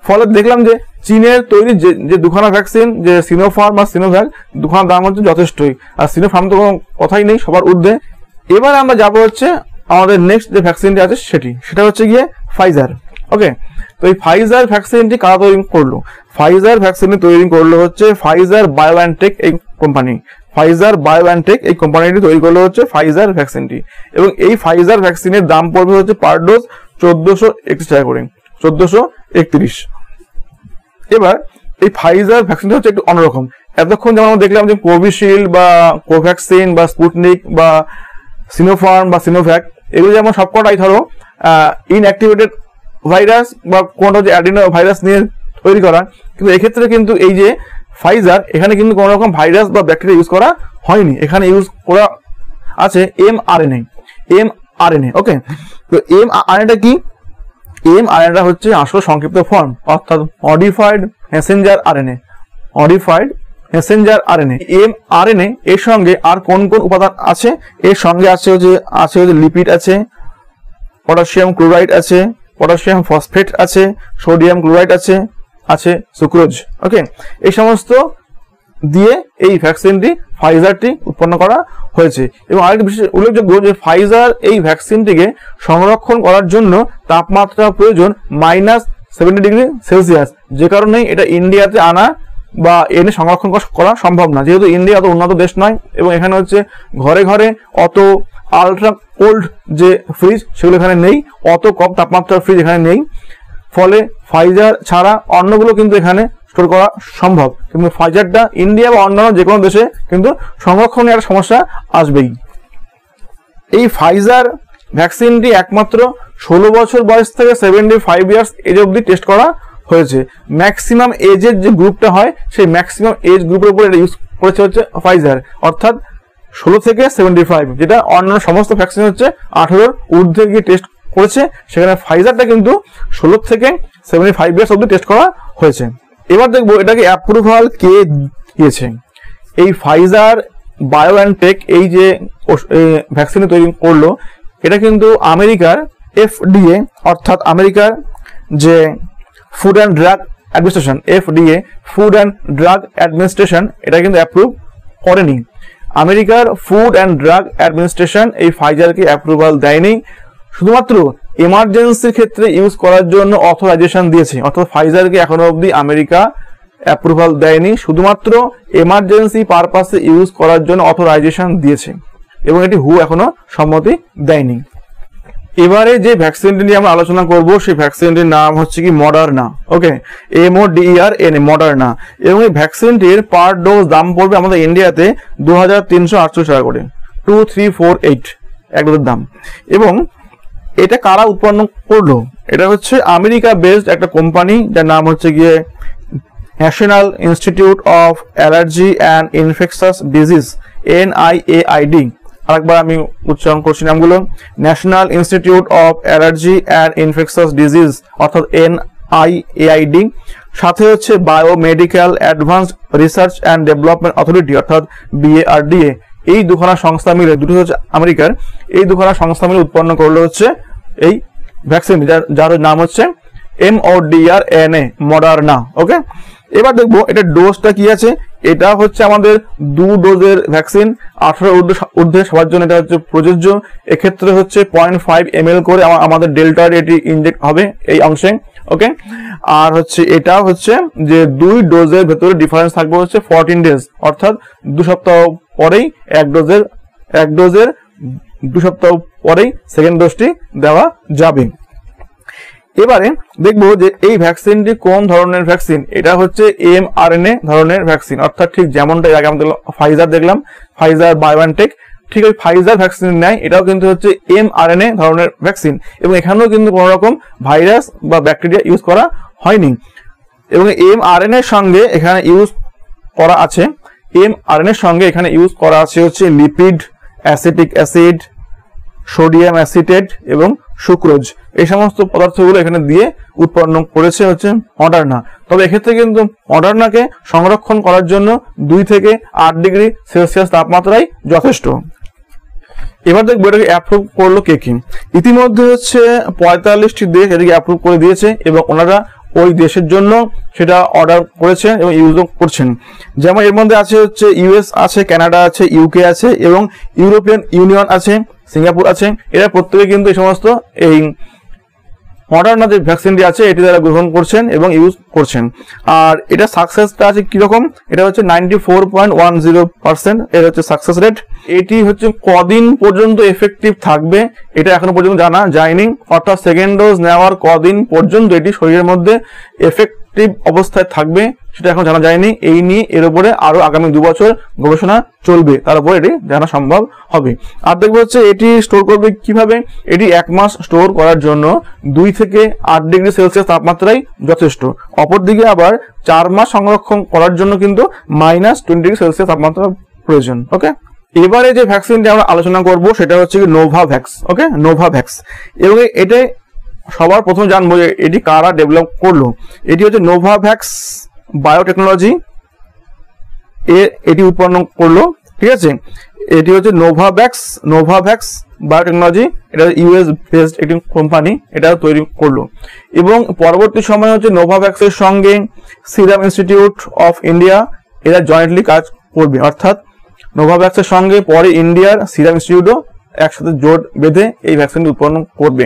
ফলে দেখলাম যে চীনের তৈরি যে যে দুখানা ভ্যাকসিন যে সিনোফার্ম আর সিনোভ্যাক দুখানা দাম হচ্ছে যথেষ্টই। আর সিনোফার্ম তো কোনো কথাই নেই, সবার ঊর্ধ্বে। এবার আমরা যাব হচ্ছে আমাদের নেক্সট যে ভ্যাকসিনটি আছে সেটি, সেটা হচ্ছে গিয়ে ফাইজার ওকে তো এই ফাইজার ভ্যাকসিনটি কারা তৈরি করল? ফাইজার ভ্যাকসিনটি তৈরি করল হচ্ছে ফাইজার বায়োঅ্যান্টেক এই কোম্পানি ফাইজার বায়োঅ্যান্টেক এই কোম্পানিটি তৈরি করল হচ্ছে ফাইজার ভ্যাকসিনটি এবং এই ফাইজার ভ্যাকসিনের দাম পড়বে হচ্ছে পার ডোজ চোদ্দশো একত্রিশ টাকা করে। চোদ্দশো একত্রিশ। এবার এই ফাইজার ভ্যাকসিনটা হচ্ছে একটু অন্যরকম। এতক্ষণ যেমন আমরা দেখলাম যে কোভিশিল্ড বা কোভ্যাক্সিন বা স্পুটনিক বা সিনোফার্ম বা সিনোভ্যাক এগুলো যেমন সবকটাই ধরো ইনঅ্যাক্টিভেটেড ভাইরাস বা কোনো যে অ্যাডিনো ভাইরাস নিয়ে তৈরি করা, কিন্তু এক্ষেত্রে কিন্তু এই যে ফাইজার এখানে কিন্তু কোনো রকম ভাইরাস বা ব্যাকটেরিয়া ইউজ করা হয়নি। এখানে ইউজ করা আছে M R N A M R N A okay তো এম আর এনটা কি? এম আরএনএ হচ্ছে আসল সংক্ষিপ্ত ফর্ম অর্থাৎ modified messenger RNA modified messenger RNA M RNA এর সঙ্গে আর কোন কোন উপাদান আছে? এর সঙ্গে আছে যে আছে হচ্ছে লিপিড আছে পটাশিয়াম ক্লোরাইড আছে পটাশিয়াম ফসফেট আছে, সোডিয়াম ক্লোরাইড আছে আছে সুক্রোজ, ওকে? এই সমস্ত দিয়ে এই ভ্যাকসিনটি ফাইজারটি উৎপন্ন করা হয়েছে। এবং আরেকটি বিশেষ উল্লেখযোগ্য যে ফাইজার এই ভ্যাকসিনটিকে সংরক্ষণ করার জন্য তাপমাত্রা প্রয়োজন মাইনাস সেভেন্টি ডিগ্রি সেলসিয়াস যে কারণে এটা ইন্ডিয়াতে আনা বা এনে সংরক্ষণ করা- সম্ভব না। যেহেতু ইন্ডিয়া অত উন্নত দেশ নয়, এবং এখানে হচ্ছে ঘরে ঘরে অত আলট্রা কোল্ড যে ফ্রিজ সেগুলো এখানে নেই, অত কম তাপমাত্রার ফ্রিজ এখানে নেই। ফলে ফাইজার ছাড়া অন্যগুলো কিন্তু এখানে স্টোর করা সম্ভব। কিন্তু ফাইজারটা ইন্ডিয়া বা অন্যান্য যে কোনো দেশে কিন্তু সংরক্ষণের একটা সমস্যা আসবেই। এই ফাইজার ভ্যাকসিনটি একমাত্র ষোলো বছর বয়স থেকে সেভেন্টি ফাইভ ইয়ার্স এজ অবধি টেস্ট করা হয়েছে। ম্যাক্সিমাম এজের যে গ্রুপটা হয়, সেই ম্যাক্সিমাম এজ গ্রুপের উপর এটা ইউজ করেছে হচ্ছে ফাইজার অর্থাৎ ষোলো থেকে সেভেন্টি ফাইভ যেটা অন্যান্য সমস্ত ভ্যাকসিন হচ্ছে আঠেরোর ঊর্ধ্বে গিয়ে টেস্ট করেছে। সেখানে ফাইজারটা কিন্তু ষোলো থেকে সেভেন্টি ফাইভ ইয়ার্স অব্দি টেস্ট করা হয়েছে। এবার দেখব এটাকে অ্যাপ্রুভাল কে দিয়েছে। এই ফাইজার বায়োঅ্যান্টেক এই যে ভ্যাকসিন তৈরি করল, এটা কিন্তু আমেরিকার এফডিএ অর্থাৎ আমেরিকার যে food and drug administration FDA food and drug administration এটা কিন্তু অ্যাপ্রুভ করেনি। আমেরিকার ফুড অ্যান্ড ড্রাগ অ্যাডমিনিস্ট্রেশন এই ফাইজারকে অ্যাপ্রুভাল দেয়নি। শুধুমাত্র এমার্জেন্সির ক্ষেত্রে ইউজ করার জন্য অথরাইজেশন দিয়েছে। অর্থাৎ ফাইজারকে এখনও অবধি আমেরিকা অ্যাপ্রুভাল দেয়নি। শুধুমাত্র এমার্জেন্সি পারপাসে ইউজ করার জন্য অথরাইজেশন দিয়েছে। এবং এটি হু এখনও সম্মতি দেয়নি। এবারে যে ভ্যাকসিনটি নিয়ে আমরা আলোচনা করব, সেই ভ্যাকসিনটির নাম হচ্ছে কি Moderna okay M O DR N Moderna এবং এই ভ্যাকসিনটির পার ডোজ দাম পড়বে আমাদের ইন্ডিয়াতে দু হাজার তিনশো আটচল্লিশ টাকা করে। টু থ্রি ফোর এইট এক ডোজের দাম। এবং এটা কারা উৎপন্ন করল? এটা হচ্ছে আমেরিকা বেসড একটা কোম্পানি যার নাম হচ্ছে গিয়ে national institute of allergy and infectious disease N I A NIAID আরেকবার আমি উচ্চারণ করছি নামগুলো। National institute of allergy and infectious disease অর্থাৎ এনআইএআইডি সাথে হচ্ছে biomedical advance research and development authority অর্থাৎ বিএআরডিএ এই দুখানা সংস্থা মিলে, দুটো হচ্ছে আমেরিকার, এই দুখানা সংস্থা মিলে উৎপন্ন করল হচ্ছে এই ভ্যাকসিন যার যার নাম হচ্ছে M O N A Moderna okay এবার দেখব এটা ডোজটা কি আছে? এটা হচ্ছে আমাদের দু ডোজের ভ্যাকসিন আঠারো ঊর্ধ্বে সবার জন্য এটা হচ্ছে প্রযোজ্য। এক্ষেত্রে হচ্ছে পয়েন্ট ফাইভ এম করে আমাদের ডেল্টার এটি ইনজেক্ট হবে এই অংশে ওকে আর হচ্ছে এটা হচ্ছে যে দুই ডোজের ভেতরে ডিফারেন্স থাকবে হচ্ছে ফোরটিন ডেজ অর্থাৎ দু সপ্তাহ পরেই এক ডোজের এক ডোজের দু সপ্তাহ পরেই সেকেন্ড ডোজটি দেওয়া যাবে। এবারে দেখব যে এই ভ্যাকসিনটি কোন ধরনের ভ্যাকসিন এটা হচ্ছে এম আর এন এ ধরনের ভ্যাকসিন অর্থাৎ ঠিক যেমনটা আগে আমাদের ফাইজার দেখলাম ফাইজার বায়োএনটেক ঠিক ওই ফাইজার ভ্যাকসিন নেয়, এটাও কিন্তু হচ্ছে এম আর এন এ ধরনের ভ্যাকসিন এবং এখানেও কিন্তু কোনো রকম ভাইরাস বা ব্যাকটেরিয়া ইউজ করা হয়নি। এবং এম আর এন এর সঙ্গে এখানে ইউজ করা আছে। এম আর এন এর সঙ্গে এখানে ইউজ করা আছে হচ্ছে lipid acetic acid sodium acetate এবং সুক্রোজ। এই সমস্ত পদার্থগুলো এখানে দিয়ে উৎপন্ন করেছে হচ্ছে অডার্না। তবে এক্ষেত্রে কিন্তু অডার্নাকে সংরক্ষণ করার জন্য দুই থেকে আট ডিগ্রি সেলসিয়াস তাপমাত্রাই যথেষ্ট। এবার দেখব এটাকে অ্যাপ্রুভ করল কে কি। ইতিমধ্যে হচ্ছে পঁয়তাল্লিশটি দেশ এটাকে অ্যাপ্রুভ করে দিয়েছে এবং ওনারা ওই দেশের জন্য সেটা অর্ডার করেছেন এবং ইউজও করছেন। যেমন এর মধ্যে আছে হচ্ছে ইউএস আছে কানাডা আছে ইউকে আছে এবং ইউরোপিয়ান ইউনিয়ন আছে সিঙ্গাপুর আছে। এরা প্রত্যেকে কিন্তু এই সমস্ত এই মডার্না যে ভ্যাকসিনটি আছে, এটি তারা গ্রহণ করছেন এবং ইউজ করছেন। আর এটা সাকসেসটা আছে কীরকম? এটা হচ্ছে ninety four point one zero percent এর হচ্ছে সাকসেস রেট এটি হচ্ছে কদিন পর্যন্ত এফেক্টিভ থাকবে, এটা এখনও পর্যন্ত জানা যায়নি। অর্থাৎ সেকেন্ড ডোজ নেওয়ার কদিন পর্যন্ত এটি শরীরের মধ্যে এফেক্টিভ অবস্থায় থাকবে, সেটা এখন জানা যায়নি। এই নিয়ে এর উপরে আরও আগামী দু বছর গবেষণা চলবে, তার উপর এটি জানা সম্ভব হবে। আর দেখব হচ্ছে এটি স্টোর করবে কীভাবে? এটি এক মাস স্টোর করার জন্য দুই থেকে আট ডিগ্রি সেলসিয়াস তাপমাত্রাই যথেষ্ট। অপরদিকে আবার চার মাস সংরক্ষণ করার জন্য কিন্তু মাইনাস টোয়েন্টি ডিগ্রি সেলসিয়াস তাপমাত্রা প্রয়োজন ওকে এবারে যে ভ্যাকসিনটি আমরা আলোচনা করব, সেটা হচ্ছে কি Novavax okay Novavax এবং এটা সবার প্রথমে জানব যে এটি কারা ডেভেলপ করল। এটি হচ্ছে নোভা ভ্যাক্স বায়োটেকনোলজি এ এটি উৎপন্ন করল, ঠিক আছে? এটি হচ্ছে নোভাভ্যাক্স নোভাভ্যাক্স বায়োটেকনোলজি এটা ইউএস বেসড একটি কোম্পানি এটা তৈরি করল। এবং পরবর্তী সময় হচ্ছে নোভাভ্যাক্সের সঙ্গে সিরাম ইনস্টিটিউট অফ ইন্ডিয়া এরা জয়েন্টলি কাজ করবে, অর্থাৎ নোভাভ্যাক্সের সঙ্গে পরে ইন্ডিয়ার সিরাম ইনস্টিটিউটও একসাথে জোট বেঁধে এই ভ্যাকসিনটি উৎপন্ন করবে।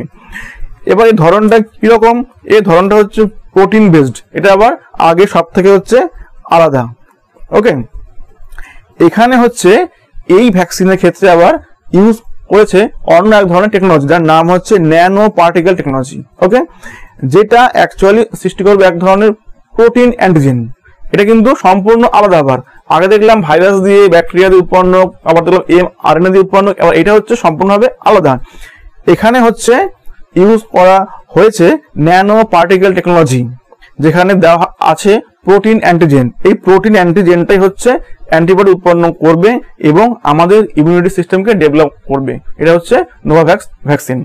এবার এই ধরনটা কীরকম? এই ধরনটা হচ্ছে প্রোটিন বেসড এটা আবার আগে সব থেকে হচ্ছে আলাদা। ওকে এখানে হচ্ছে এই ভ্যাকসিনের ক্ষেত্রে আবার ইউজ করেছে অন্য এক ধরনের টেকনোলজি যার নাম হচ্ছে ন্যানো পার্টিকেল টেকনোলজি ওকে যেটা অ্যাকচুয়ালি সৃষ্টি করবে এক ধরনের প্রোটিন অ্যান্টিজেন এটা কিন্তু সম্পূর্ণ আলাদা আবার। আগে দেখলাম ভাইরাস দিয়ে ব্যাকটেরিয়া দিয়ে উৎপন্ন, আবার দেখলাম এম আর দিয়ে উৎপন্ন আবার এটা হচ্ছে সম্পূর্ণভাবে আলাদা। এখানে হচ্ছে ইউজ করা হয়েছে ন্যানো পার্টিকেল টেকনোলজি যেখানে দেওয়া আছে প্রোটিন অ্যান্টিজেন এই প্রোটিন অ্যান্টিজেনটাই হচ্ছে অ্যান্টিবডি উৎপন্ন করবে এবং আমাদের ইমিউনিটি সিস্টেমকে ডেভেলপ করবে। এটা হচ্ছে নোভাভ্যাক্স ভ্যাকসিন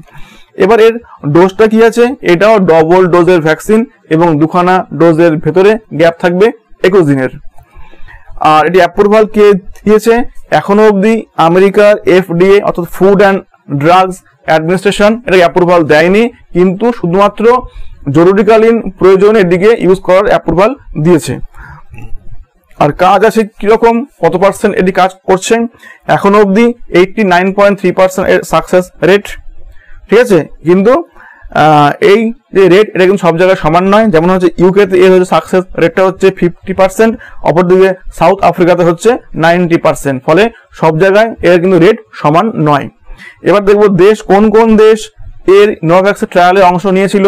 এবার এর ডোজটা কি আছে? এটাও ডবল ডোজের ভ্যাকসিন এবং দুখানা ডোজের ভেতরে গ্যাপ থাকবে একুশ দিনের। আর এটি অ্যাপ্রুভাল কে দিয়েছে? এখনও অবধি আমেরিকার এফডিএ অর্থাৎ ফুড অ্যান্ড ড্রাগস অ্যাডমিনিস্ট্রেশন এটাকে অ্যাপ্রুভাল দেয়নি, কিন্তু শুধুমাত্র জরুরিকালীন প্রয়োজনে দিকে ইউজ করার অ্যাপ্রুভাল দিয়েছে। আর কাজ আছে কীরকম? কত পার্সেন্ট এটি কাজ করছে? এখনও অবধি eighty nine point three percent এর সাকসেস রেট ঠিক আছে? কিন্তু এই যে রেট এটা কিন্তু সব জায়গায় সমান নয়। যেমন হচ্ছে ইউকেতে এর হচ্ছে সাকসেস রেটটা হচ্ছে ফিফটি পার্সেন্ট অপরদিকে সাউথ আফ্রিকাতে হচ্ছে নাইনটি পার্সেন্ট ফলে সব জায়গায় এর কিন্তু রেট সমান নয়। এবার দেখব দেশ, কোন কোন দেশ এর নোভ্যাক্সের ট্রায়ালে অংশ নিয়েছিল।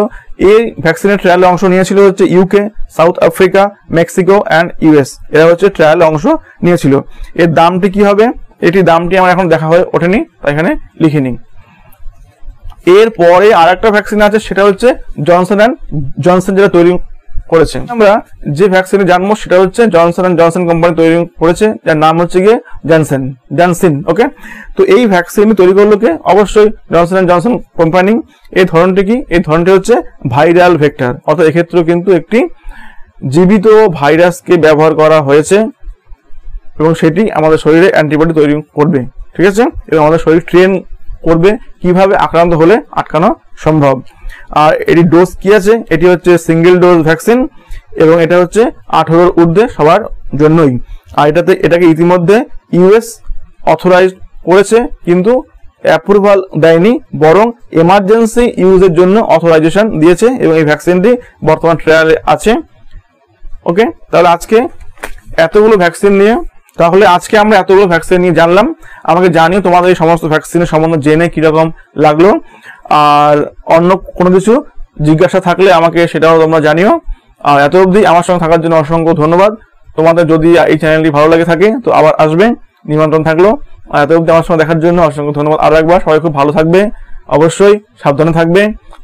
এই ভ্যাকসিনের ট্রায়ালে অংশ নিয়েছিল হচ্ছে UK South Africa Mexico and US এরা হচ্ছে ট্রায়ালে অংশ নিয়েছিল। এর দামটি কি হবে? এটি দামটি আমার এখন দেখা হয়ে ওঠেনি, তাই এখানে লিখে নিই। এরপরে আর একটা ভ্যাকসিন আছে, সেটা হচ্ছে জনসন অ্যান্ড জনসন যেটা তৈরি করেছে। আমরা যে ভ্যাকসিনে জানব, সেটা হচ্ছে জনসন অ্যান্ড জনসন কোম্পানি তৈরি করেছে, যার নাম হচ্ছে গিয়ে জনসন জনসিন ওকে তো এই ভ্যাকসিন তৈরি করল কে? অবশ্যই জনসন অ্যান্ড জনসন কোম্পানি এই ধরনটি কি? এই ধরনটি হচ্ছে ভাইরাল ভেক্টর অর্থাৎ এক্ষেত্রেও কিন্তু একটি জীবিত ভাইরাসকে ব্যবহার করা হয়েছে এবং সেটি আমাদের শরীরে অ্যান্টিবডি তৈরি করবে, ঠিক আছে? এবং আমাদের শরীর ট্রেন করবে, কীভাবে আক্রান্ত হলে আটকানো সম্ভব। আর এটি ডোজ কি আছে? এটি হচ্ছে সিঙ্গেল ডোজ ভ্যাকসিন এবং এটা হচ্ছে আঠারোর ঊর্ধ্বে সবার জন্যই। আর এটাতে, এটাকে ইতিমধ্যে ইউএস অথরাইজ করেছে, কিন্তু অ্যাপ্রুভাল দেয়নি, বরং এমার্জেন্সি ইউজের জন্য অথরাইজেশন দিয়েছে এবং এই ভ্যাকসিনটি বর্তমান ট্রায়ালে আছে। ওকে তাহলে আজকে এতগুলো ভ্যাকসিন নিয়ে তাহলে আজকে আমরা এতগুলো ভ্যাকসিন নিয়ে জানলাম। আমাকে জানিও তোমাদের এই সমস্ত ভ্যাকসিনের সম্বন্ধে জেনে কীরকম লাগল। আর অন্য কোনো কিছু জিজ্ঞাসা থাকলে আমাকে সেটাও তোমরা জানিও। আর এত অবধি আমার সঙ্গে থাকার জন্য অসংখ্য ধন্যবাদ। তোমাদের যদি এই চ্যানেলটি ভালো লাগে থাকে, তো আবার আসবে, নিমন্ত্রণ থাকল। আর এত অবধি আমার সঙ্গে দেখার জন্য অসংখ্য ধন্যবাদ। আরও একবার সবাই খুব ভালো থাকবে। অবশ্যই সাবধানে থাকবে।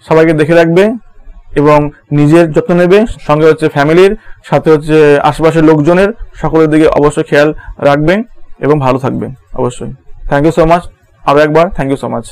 সবাইকে দেখে রাখবে। এবং নিজের যত্ন নেবে, সঙ্গে হচ্ছে ফ্যামিলির, সাথে হচ্ছে আশেপাশের লোকজনের, সকলের দিকে অবশ্যই খেয়াল রাখবেন এবং ভালো থাকবেন, অবশ্যই। থ্যাংক ইউ সো মাচ আরও একবার থ্যাংক ইউ সো মাচ